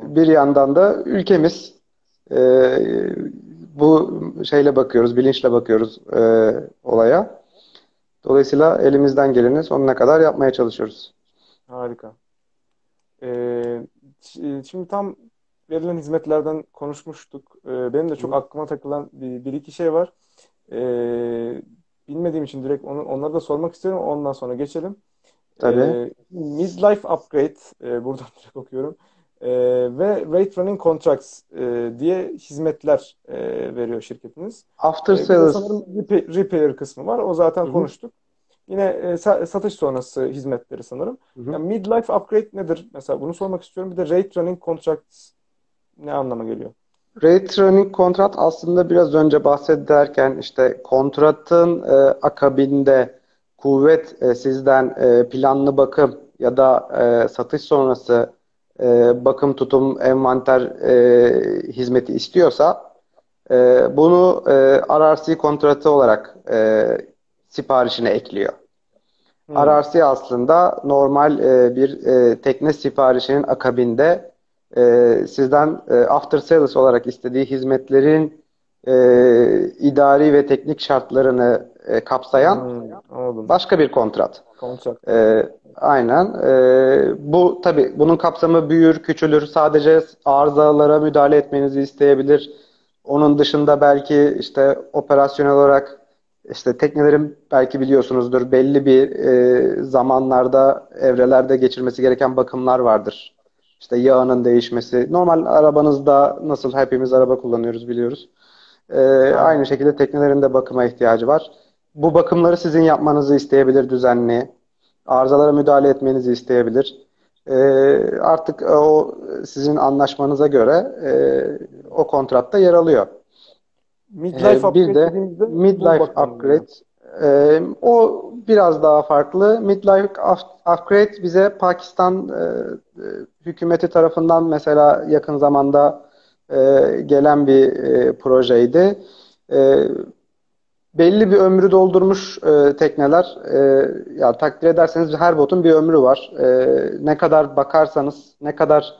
bir yandan da ülkemiz. E, bu şeyle bakıyoruz, bilinçle bakıyoruz e, olaya. Dolayısıyla elimizden geleni sonuna kadar yapmaya çalışıyoruz. Harika. Ee, şimdi tam verilen hizmetlerden konuşmuştuk. Ee, benim de çok Hı. aklıma takılan bir, bir iki şey var. Ee, bilmediğim için direkt onu, onları da sormak istiyorum. Ondan sonra geçelim. Tabii. Ee, midlife upgrade, e, buradan direkt okuyorum. Ee, ve rate running contracts e, diye hizmetler e, veriyor şirketiniz. After de sales. sanırım repair, repair kısmı var. O zaten Hı hı. konuştuk. Yine e, sa- satış sonrası hizmetleri sanırım. Yani midlife upgrade nedir? Mesela bunu sormak istiyorum. Bir de rate running contracts ne anlama geliyor? Rate running kontrat aslında biraz önce bahsederken işte kontratın e, akabinde kuvvet e, sizden e, planlı bakım ya da e, satış sonrası e, bakım tutum envanter e, hizmeti istiyorsa e, bunu e, RRC kontratı olarak e, siparişine ekliyor. Hmm. RRC aslında normal e, bir e, tekne siparişinin akabinde e, sizden e, after sales olarak istediği hizmetlerin e, idari ve teknik şartlarını e, kapsayan Hmm, anladım. başka bir kontrat. Contract. E, aynen. E, bu tabii bunun kapsamı büyür, küçülür. Sadece arızalara müdahale etmenizi isteyebilir. Onun dışında belki işte operasyonel olarak işte teknelerin belki biliyorsunuzdur belli bir e, zamanlarda evrelerde geçirmesi gereken bakımlar vardır. İşte yağının değişmesi. Normal arabanızda nasıl hepimiz araba kullanıyoruz biliyoruz. E, aynı şekilde teknelerin de bakıma ihtiyacı var. Bu bakımları sizin yapmanızı isteyebilir düzenli. Arızalara müdahale etmenizi isteyebilir. E, artık o sizin anlaşmanıza göre e, o kontratta yer alıyor. Midlife Ee, bir upgrade de midlife upgrade. Ee, o biraz daha farklı. Midlife up- upgrade bize Pakistan e, e, hükümeti tarafından mesela yakın zamanda e, gelen bir e, projeydi. E, belli bir ömrü doldurmuş e, tekneler. E, ya takdir ederseniz her botun bir ömrü var. E, ne kadar bakarsanız, ne kadar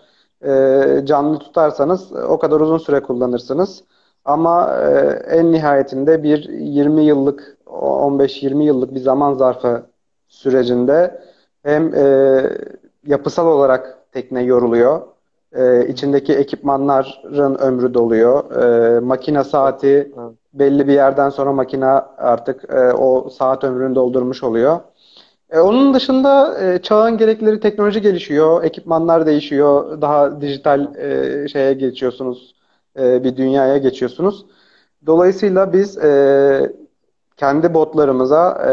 e, canlı tutarsanız o kadar uzun süre kullanırsınız. Ama e, en nihayetinde bir 20 yıllık, 15-20 yıllık bir zaman zarfı sürecinde hem e, yapısal olarak tekne yoruluyor, e, içindeki ekipmanların ömrü doluyor, e, makine saati Evet. belli bir yerden sonra makine artık e, o saat ömrünü doldurmuş oluyor. E, onun dışında e, çağın gerekleri teknoloji gelişiyor, ekipmanlar değişiyor, daha dijital e, şeye geçiyorsunuz, e, bir dünyaya geçiyorsunuz. Dolayısıyla biz e, kendi botlarımıza e,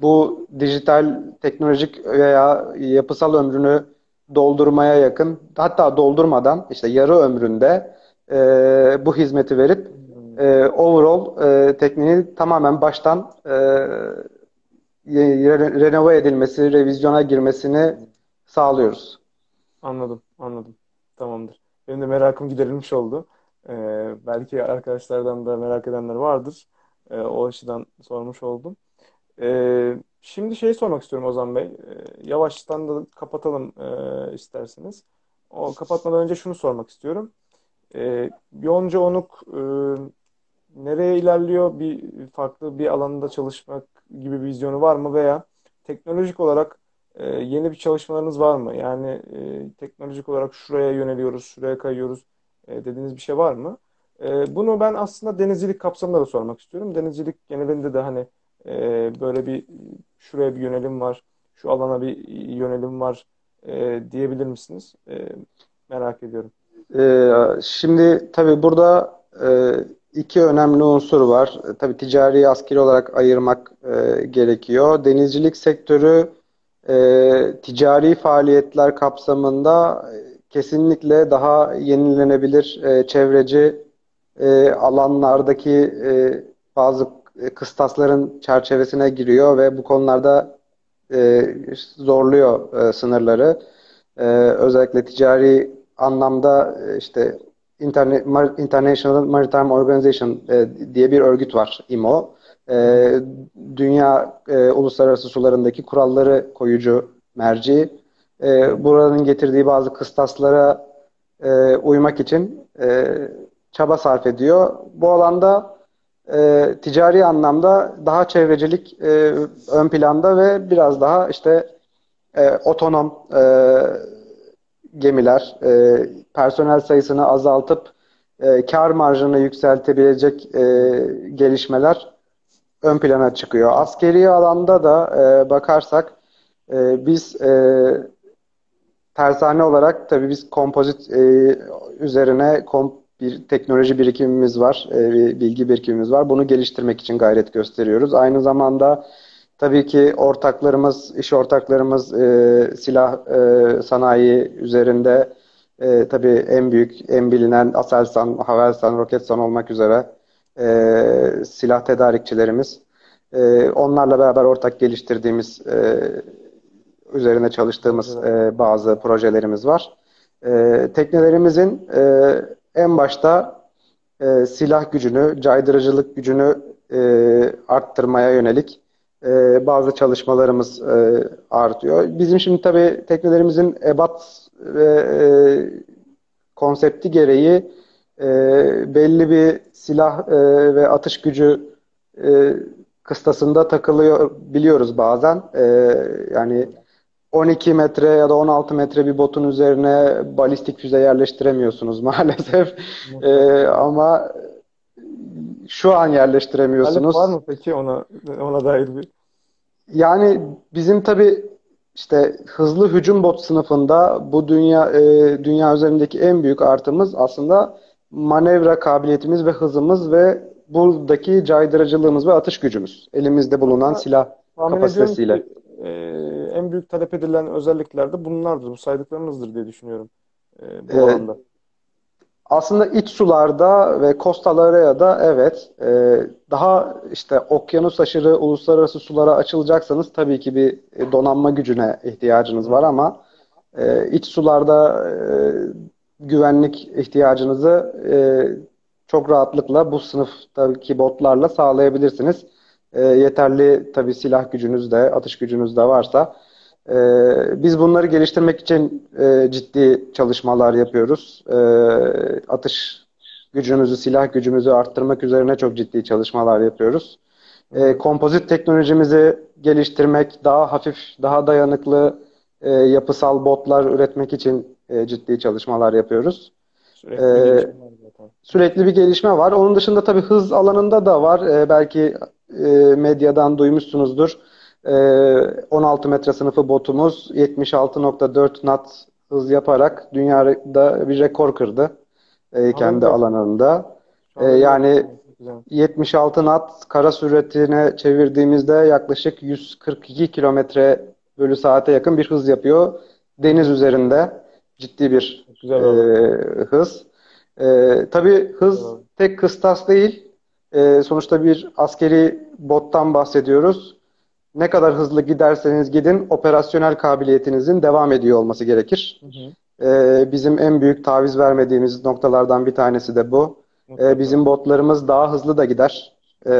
bu dijital, teknolojik veya yapısal ömrünü doldurmaya yakın, hatta doldurmadan işte yarı ömründe e, bu hizmeti verip e, overall e, tekneyi tamamen baştan e, re- renove edilmesi, revizyona girmesini sağlıyoruz. Anladım, anladım. Tamamdır. Benim de merakım giderilmiş oldu. Ee, belki arkadaşlardan da merak edenler vardır. Ee, o açıdan sormuş oldum. Ee, şimdi şeyi sormak istiyorum Ozan Bey. Ee, yavaştan da kapatalım e, isterseniz. O kapatmadan önce şunu sormak istiyorum. Ee, Yonca Onuk e, nereye ilerliyor? Bir farklı bir alanda çalışmak gibi bir vizyonu var mı veya teknolojik olarak e, yeni bir çalışmalarınız var mı? Yani e, teknolojik olarak şuraya yöneliyoruz, şuraya kayıyoruz e, dediğiniz bir şey var mı? E, bunu ben aslında denizcilik kapsamında da sormak istiyorum. Denizcilik genelinde de hani e, böyle bir şuraya bir yönelim var, şu alana bir yönelim var e, diyebilir misiniz? E, merak ediyorum. Ee, şimdi tabii burada e, iki önemli unsur var. E, Tabii ticari, askeri olarak ayırmak e, gerekiyor. Denizcilik sektörü e, ticari faaliyetler kapsamında e, kesinlikle daha yenilenebilir, e, çevreci e, alanlardaki e, bazı kıstasların çerçevesine giriyor ve bu konularda e, zorluyor e, sınırları. E, özellikle ticari anlamda e, işte International Maritime Organization e, diye bir örgüt var IMO. E, dünya e, uluslararası sularındaki kuralları koyucu merci. E, buranın getirdiği bazı kıstaslara e, uymak için e, çaba sarf ediyor. Bu alanda e, ticari anlamda daha çevrecilik e, ön planda ve biraz daha işte e, otonom e, gemiler, e, personel sayısını azaltıp e, kar marjını yükseltebilecek e, gelişmeler ön plana çıkıyor. Askeri alanda da e, bakarsak e, biz e, tersane olarak tabii biz kompozit e, üzerine kom bir teknoloji birikimimiz var, e, bir bilgi birikimimiz var. Bunu geliştirmek için gayret gösteriyoruz. Aynı zamanda tabii ki ortaklarımız, iş ortaklarımız e, silah e, sanayi üzerinde e, tabii en büyük, en bilinen Aselsan, Havelsan, Roketsan olmak üzere e, silah tedarikçilerimiz. E, onlarla beraber ortak geliştirdiğimiz, e, üzerine çalıştığımız e, bazı projelerimiz var. E, teknelerimizin e, en başta e, silah gücünü, caydırıcılık gücünü e, arttırmaya yönelik e, bazı çalışmalarımız e, artıyor. Bizim şimdi tabii teknelerimizin ebat ve e, konsepti gereği e, belli bir silah e, ve atış gücü e, kıstasında takılıyor biliyoruz bazen. E, yani 12 metre ya da 16 metre bir botun üzerine balistik füze yerleştiremiyorsunuz maalesef. ee, ama şu an yerleştiremiyorsunuz. Var mı peki ona ona dair bir? Yani bizim tabii işte hızlı hücum bot sınıfında bu dünya e, dünya üzerindeki en büyük artımız aslında manevra kabiliyetimiz ve hızımız ve buradaki caydırıcılığımız ve atış gücümüz. Elimizde bulunan silah kapasitesiyle. Ki, e, en büyük talep edilen özellikler de bunlardır. Bu saydıklarınızdır diye düşünüyorum. E, bu evet. alanda. Aslında iç sularda ve da evet e, daha işte okyanus aşırı uluslararası sulara açılacaksanız tabii ki bir donanma gücüne ihtiyacınız var ama e, iç sularda e, güvenlik ihtiyacınızı e, çok rahatlıkla bu sınıftaki botlarla sağlayabilirsiniz e, yeterli tabii silah gücünüz de, atış gücünüz de varsa e, biz bunları geliştirmek için e, ciddi çalışmalar yapıyoruz. E, atış gücümüzü, silah gücümüzü arttırmak üzerine çok ciddi çalışmalar yapıyoruz. E, kompozit teknolojimizi geliştirmek, daha hafif, daha dayanıklı e, yapısal botlar üretmek için e, ciddi çalışmalar yapıyoruz. Sürekli, ee, sürekli bir gelişme var. Onun dışında tabii hız alanında da var. Ee, belki e, medyadan duymuşsunuzdur. E, 16 metre sınıfı botumuz 76.4 knot hız yaparak dünyada bir rekor kırdı e, kendi Anladım. alanında. E, yani 76 knot kara süratine çevirdiğimizde yaklaşık 142 kilometre bölü saate yakın bir hız yapıyor. Deniz üzerinde ciddi bir Güzel e, hız. E, tabii hız tek kıstas değil. E, sonuçta bir askeri bottan bahsediyoruz. Ne kadar hızlı giderseniz gidin operasyonel kabiliyetinizin devam ediyor olması gerekir. Hı hı. E, bizim en büyük taviz vermediğimiz noktalardan bir tanesi de bu. E, bizim botlarımız daha hızlı da gider. E,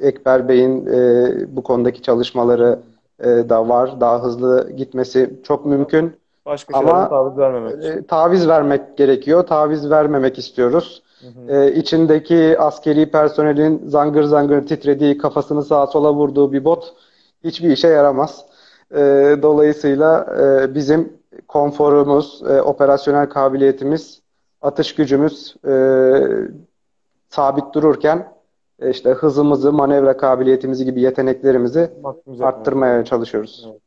Ekber Bey'in e, bu konudaki çalışmaları e, da var. Daha hızlı gitmesi çok mümkün. Başka Ama taviz vermemek. E, taviz vermek gerekiyor. Taviz vermemek istiyoruz. Hı E, içindeki askeri personelin zangır zangır titrediği, kafasını sağa sola vurduğu bir bot hiçbir işe yaramaz. E, dolayısıyla e, bizim konforumuz, e, operasyonel kabiliyetimiz, atış gücümüz e, sabit dururken e, işte hızımızı, manevra kabiliyetimizi gibi yeteneklerimizi arttırmaya çalışıyoruz. Evet.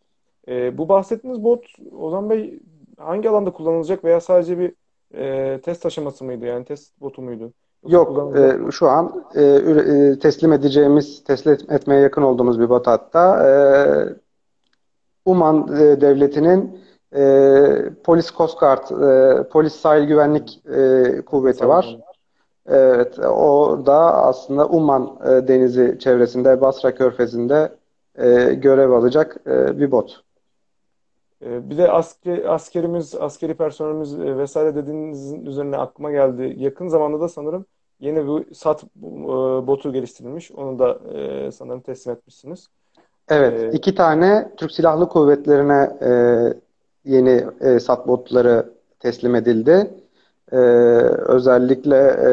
E, bu bahsettiğiniz bot Ozan Bey hangi alanda kullanılacak veya sadece bir e, test aşaması mıydı? Yani test botu muydu? Yok, e, şu an e, e, teslim edeceğimiz, teslim etmeye yakın olduğumuz bir bot hatta. E, Uman e, devletinin e, polis Coast Guard, e, polis sahil güvenlik e, kuvveti var. Evet, orada aslında Uman e, denizi çevresinde, Basra Körfezi'nde e, görev alacak e, bir bot. E, bir de asker, askerimiz, askeri personelimiz e, vesaire dediğinizin üzerine aklıma geldi. Yakın zamanda da sanırım yeni bir SAT e, botu geliştirilmiş. Onu da e, sanırım teslim etmişsiniz. Evet, E, iki tane Türk Silahlı Kuvvetleri'ne e, yeni e, SAT botları teslim edildi. E, özellikle e,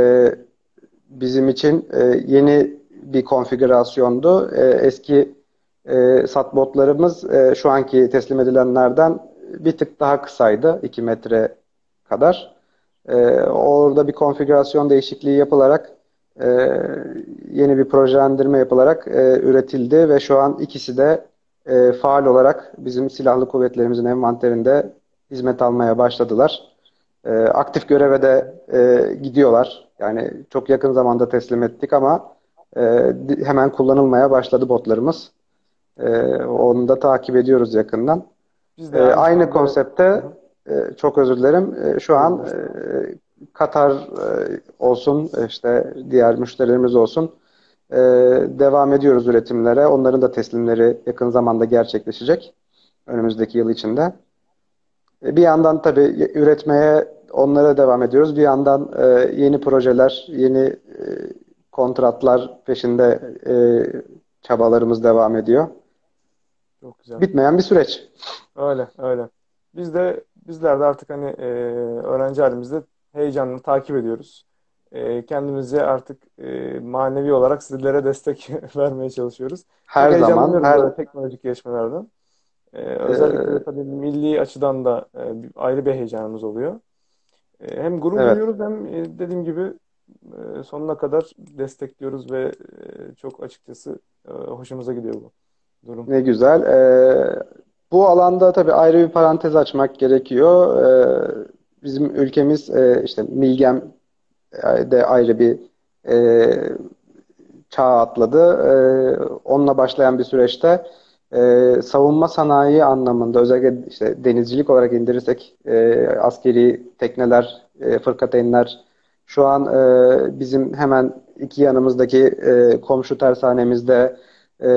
bizim için e, yeni bir konfigürasyondu. E, eski e, SAT botlarımız e, şu anki teslim edilenlerden bir tık daha kısaydı, 2 metre kadar. E, orada bir konfigürasyon değişikliği yapılarak e, yeni bir projelendirme yapılarak e, üretildi ve şu an ikisi de e, faal olarak bizim silahlı kuvvetlerimizin envanterinde hizmet almaya başladılar. E, aktif göreve de e, gidiyorlar. Yani çok yakın zamanda teslim ettik ama e, hemen kullanılmaya başladı botlarımız. E, onu da takip ediyoruz yakından. biz de aynı aynı şekilde konsepte e, çok özür dilerim. E, şu an e, Katar e, olsun, işte diğer müşterilerimiz olsun. e, devam ediyoruz üretimlere. Onların da teslimleri yakın zamanda gerçekleşecek. Önümüzdeki yıl içinde. E, Bir yandan tabii üretmeye onlara devam ediyoruz. Bir yandan e, yeni projeler, yeni e, kontratlar peşinde e, çabalarımız devam ediyor. Çok güzel. Bitmeyen bir süreç. Öyle, öyle. Biz de bizler de artık hani e, öğrenci halimizde heyecanla takip ediyoruz. E, kendimizi artık e, manevi olarak sizlere destek vermeye çalışıyoruz. Çok Her zaman, heyecanlanıyoruz her teknolojik gelişmelerden. E, özellikle de e, tabii milli açıdan da e, ayrı bir heyecanımız oluyor. E, hem gurur evet. duyuyoruz hem e, dediğim gibi e, sonuna kadar destekliyoruz ve e, çok açıkçası e, hoşumuza gidiyor bu durum. Ne güzel. Ee, bu alanda tabii ayrı bir parantez açmak gerekiyor. Ee, bizim ülkemiz e, işte Milgem e, de ayrı bir e, çağ atladı. Ee, onunla başlayan bir süreçte e, savunma sanayi anlamında özellikle işte denizcilik olarak indirirsek e, askeri tekneler, e, fırkateynler şu an e, bizim hemen iki yanımızdaki e, komşu tersanemizde e,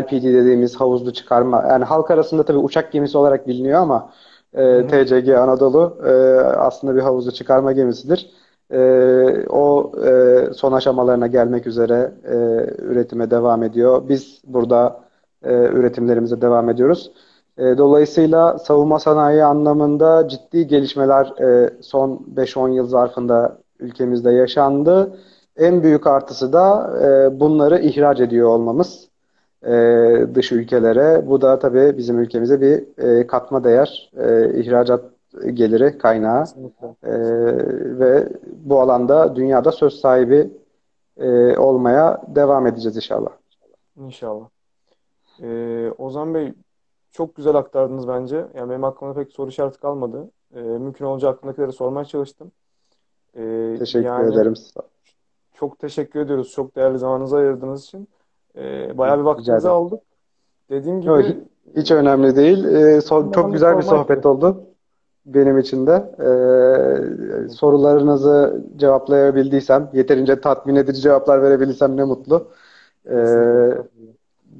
LPG dediğimiz havuzlu çıkarma yani halk arasında tabii uçak gemisi olarak biliniyor ama e. TCG Anadolu e, aslında bir havuzlu çıkarma gemisidir. E, o e, son aşamalarına gelmek üzere e, üretime devam ediyor. Biz burada e, üretimlerimize devam ediyoruz. E, dolayısıyla savunma sanayi anlamında ciddi gelişmeler e, son 5-10 yıl zarfında ülkemizde yaşandı. En büyük artısı da e, bunları ihraç ediyor olmamız e, dış ülkelere. Bu da tabii bizim ülkemize bir e, katma değer, e, ihracat geliri kaynağı e, ve bu alanda dünyada söz sahibi e, olmaya devam edeceğiz inşallah. İnşallah. Ee, Ozan Bey çok güzel aktardınız bence. Yani benim aklımda pek soru işareti kalmadı. Ee, mümkün olunca aklımdakileri sormaya çalıştım. Ee, Teşekkür yani ederim. Çok teşekkür ediyoruz. Çok değerli zamanınızı ayırdığınız için. Ee, bayağı bir vaktinizi aldık. Dediğim Yok, gibi hiç önemli değil. E, so- çok güzel bir sohbet oldu benim için de. E, sorularınızı cevaplayabildiysem, yeterince tatmin edici cevaplar verebildiysem ne mutlu. E, estağfurullah.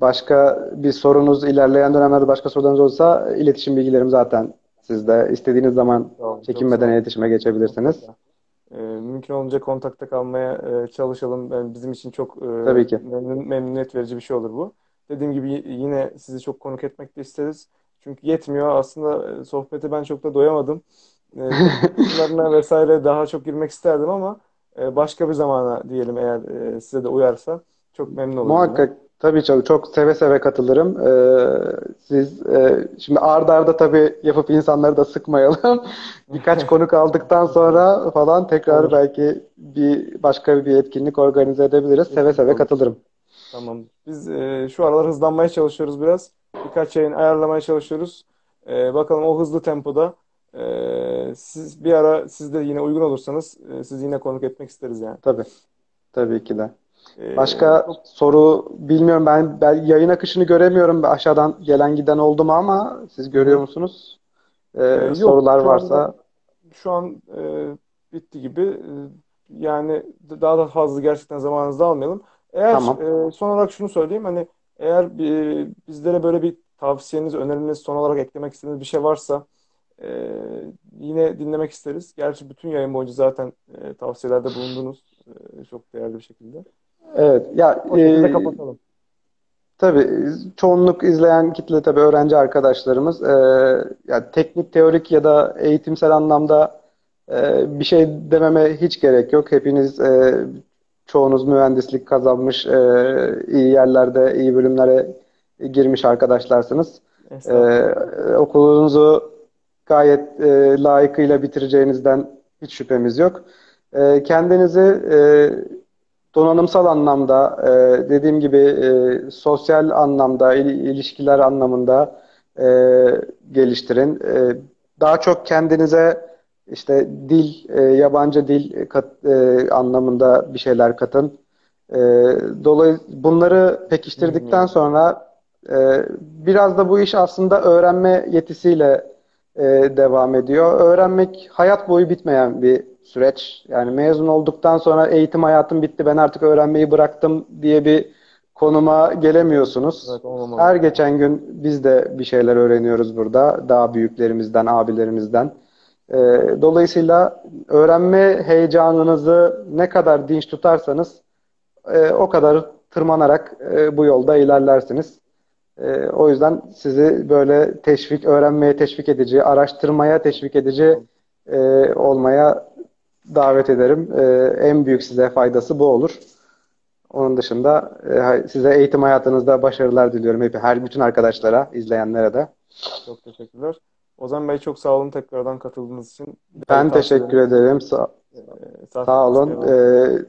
başka bir sorunuz, ilerleyen dönemlerde başka sorularınız olsa iletişim bilgilerim zaten sizde. İstediğiniz zaman sağ çekinmeden iletişime geçebilirsiniz. Ee, mümkün olunca kontakta kalmaya e, çalışalım. Yani bizim için çok e, Tabii ki. memnun, memnuniyet verici bir şey olur bu. Dediğim gibi yine sizi çok konuk etmek de isteriz. Çünkü yetmiyor. Aslında e, sohbete ben çok da doyamadım. E, teknik kısımlarına vesaire daha çok girmek isterdim ama e, başka bir zamana diyelim eğer e, size de uyarsa çok memnun oluruz yine. Muhakkak tabii çok, çok seve seve katılırım. Ee, siz e, şimdi ard arda tabii yapıp insanları da sıkmayalım. Birkaç konuk aldıktan sonra falan tekrar Olur. belki bir başka bir etkinlik organize edebiliriz. Seve seve olur. katılırım. Tamam. Biz e, şu aralar hızlanmaya çalışıyoruz biraz. Birkaç yayın ayarlamaya çalışıyoruz. E, bakalım o hızlı tempoda e, siz bir ara siz de yine uygun olursanız e, sizi yine konuk etmek isteriz yani. Tabii, tabii ki de. E, Başka çok soru bilmiyorum ben, ben yayın akışını göremiyorum. Aşağıdan gelen giden oldu mu ama siz görüyor musunuz? E, Ee, yok sorular şu anda varsa şu an e, bitti gibi. E, yani daha da fazla gerçekten zamanınızı almayalım. Eğer tamam. e, son olarak şunu söyleyeyim hani eğer e, bizlere böyle bir tavsiyeniz, öneriniz, son olarak eklemek istediğiniz bir şey varsa e, yine dinlemek isteriz. Gerçi bütün yayın boyunca zaten e, tavsiyelerde bulundunuz e, çok değerli bir şekilde. Evet ya O şekilde e, kapatalım. tabii çoğunluk izleyen kitle tabii öğrenci arkadaşlarımız e, ya teknik teorik ya da eğitimsel anlamda e, bir şey dememe hiç gerek yok. Hepiniz e, çoğunuz mühendislik kazanmış e, iyi yerlerde iyi bölümlere girmiş arkadaşlarsınız. E, okulunuzu gayet e, layıkıyla bitireceğinizden hiç şüphemiz yok. E, kendinizi e, donanımsal anlamda, e, dediğim gibi e, sosyal anlamda, il- ilişkiler anlamında e, geliştirin. E, daha çok kendinize işte dil, e, yabancı dil kat, e, anlamında bir şeyler katın. E, dolayı bunları pekiştirdikten Dinliyorum. sonra e, biraz da bu iş aslında öğrenme yetisiyle e, devam ediyor. Öğrenmek hayat boyu bitmeyen bir süreç. Yani mezun olduktan sonra eğitim hayatım bitti, ben artık öğrenmeyi bıraktım diye bir konuma gelemiyorsunuz. Evet olmamalı. Her geçen gün biz de bir şeyler öğreniyoruz burada, daha büyüklerimizden, abilerimizden. E, dolayısıyla öğrenme heyecanınızı ne kadar dinç tutarsanız e, o kadar tırmanarak e, bu yolda ilerlersiniz. E, o yüzden sizi böyle teşvik, öğrenmeye teşvik edici, araştırmaya teşvik edici e, olmaya davet ederim. E, en büyük size faydası bu olur. Onun dışında e, size eğitim hayatınızda başarılar diliyorum. Hep her bütün arkadaşlara, izleyenlere de. Çok teşekkürler. Ozan Bey çok sağ olun tekrardan katıldığınız için. Ben teşekkür tavsiyeleriniz ederim. Sa- e, sarf sağ olun. isterim. E,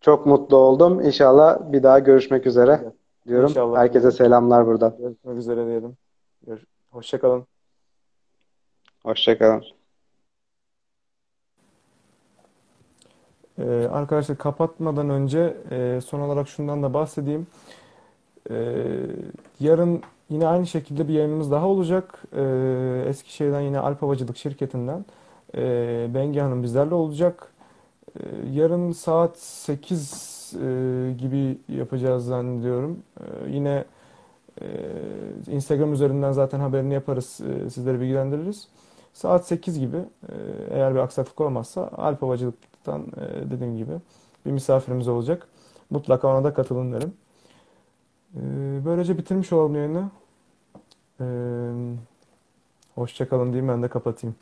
çok mutlu oldum. İnşallah bir daha görüşmek üzere diyorum. İnşallah Herkese selamlar buradan. Görüşmek üzere diyelim. Görüş Hoşça kalın. Hoşça kalın. Ee, arkadaşlar kapatmadan önce e, son olarak şundan da bahsedeyim. Ee, yarın yine aynı şekilde bir yayınımız daha olacak. Ee, Eskişehir'den yine Alp Havacılık şirketinden e, Bengi Hanım bizlerle olacak. Ee, yarın saat 8 e, gibi yapacağız zannediyorum. Ee, yine e, Instagram üzerinden zaten haberini yaparız, e, sizleri bilgilendiririz. Saat 8 gibi e, eğer bir aksaklık olmazsa Alp Havacılık'tan e, dediğim gibi bir misafirimiz olacak. Mutlaka ona da katılın derim. E, böylece bitirmiş olalım yayını. E, hoşça kalın diyeyim ben de kapatayım.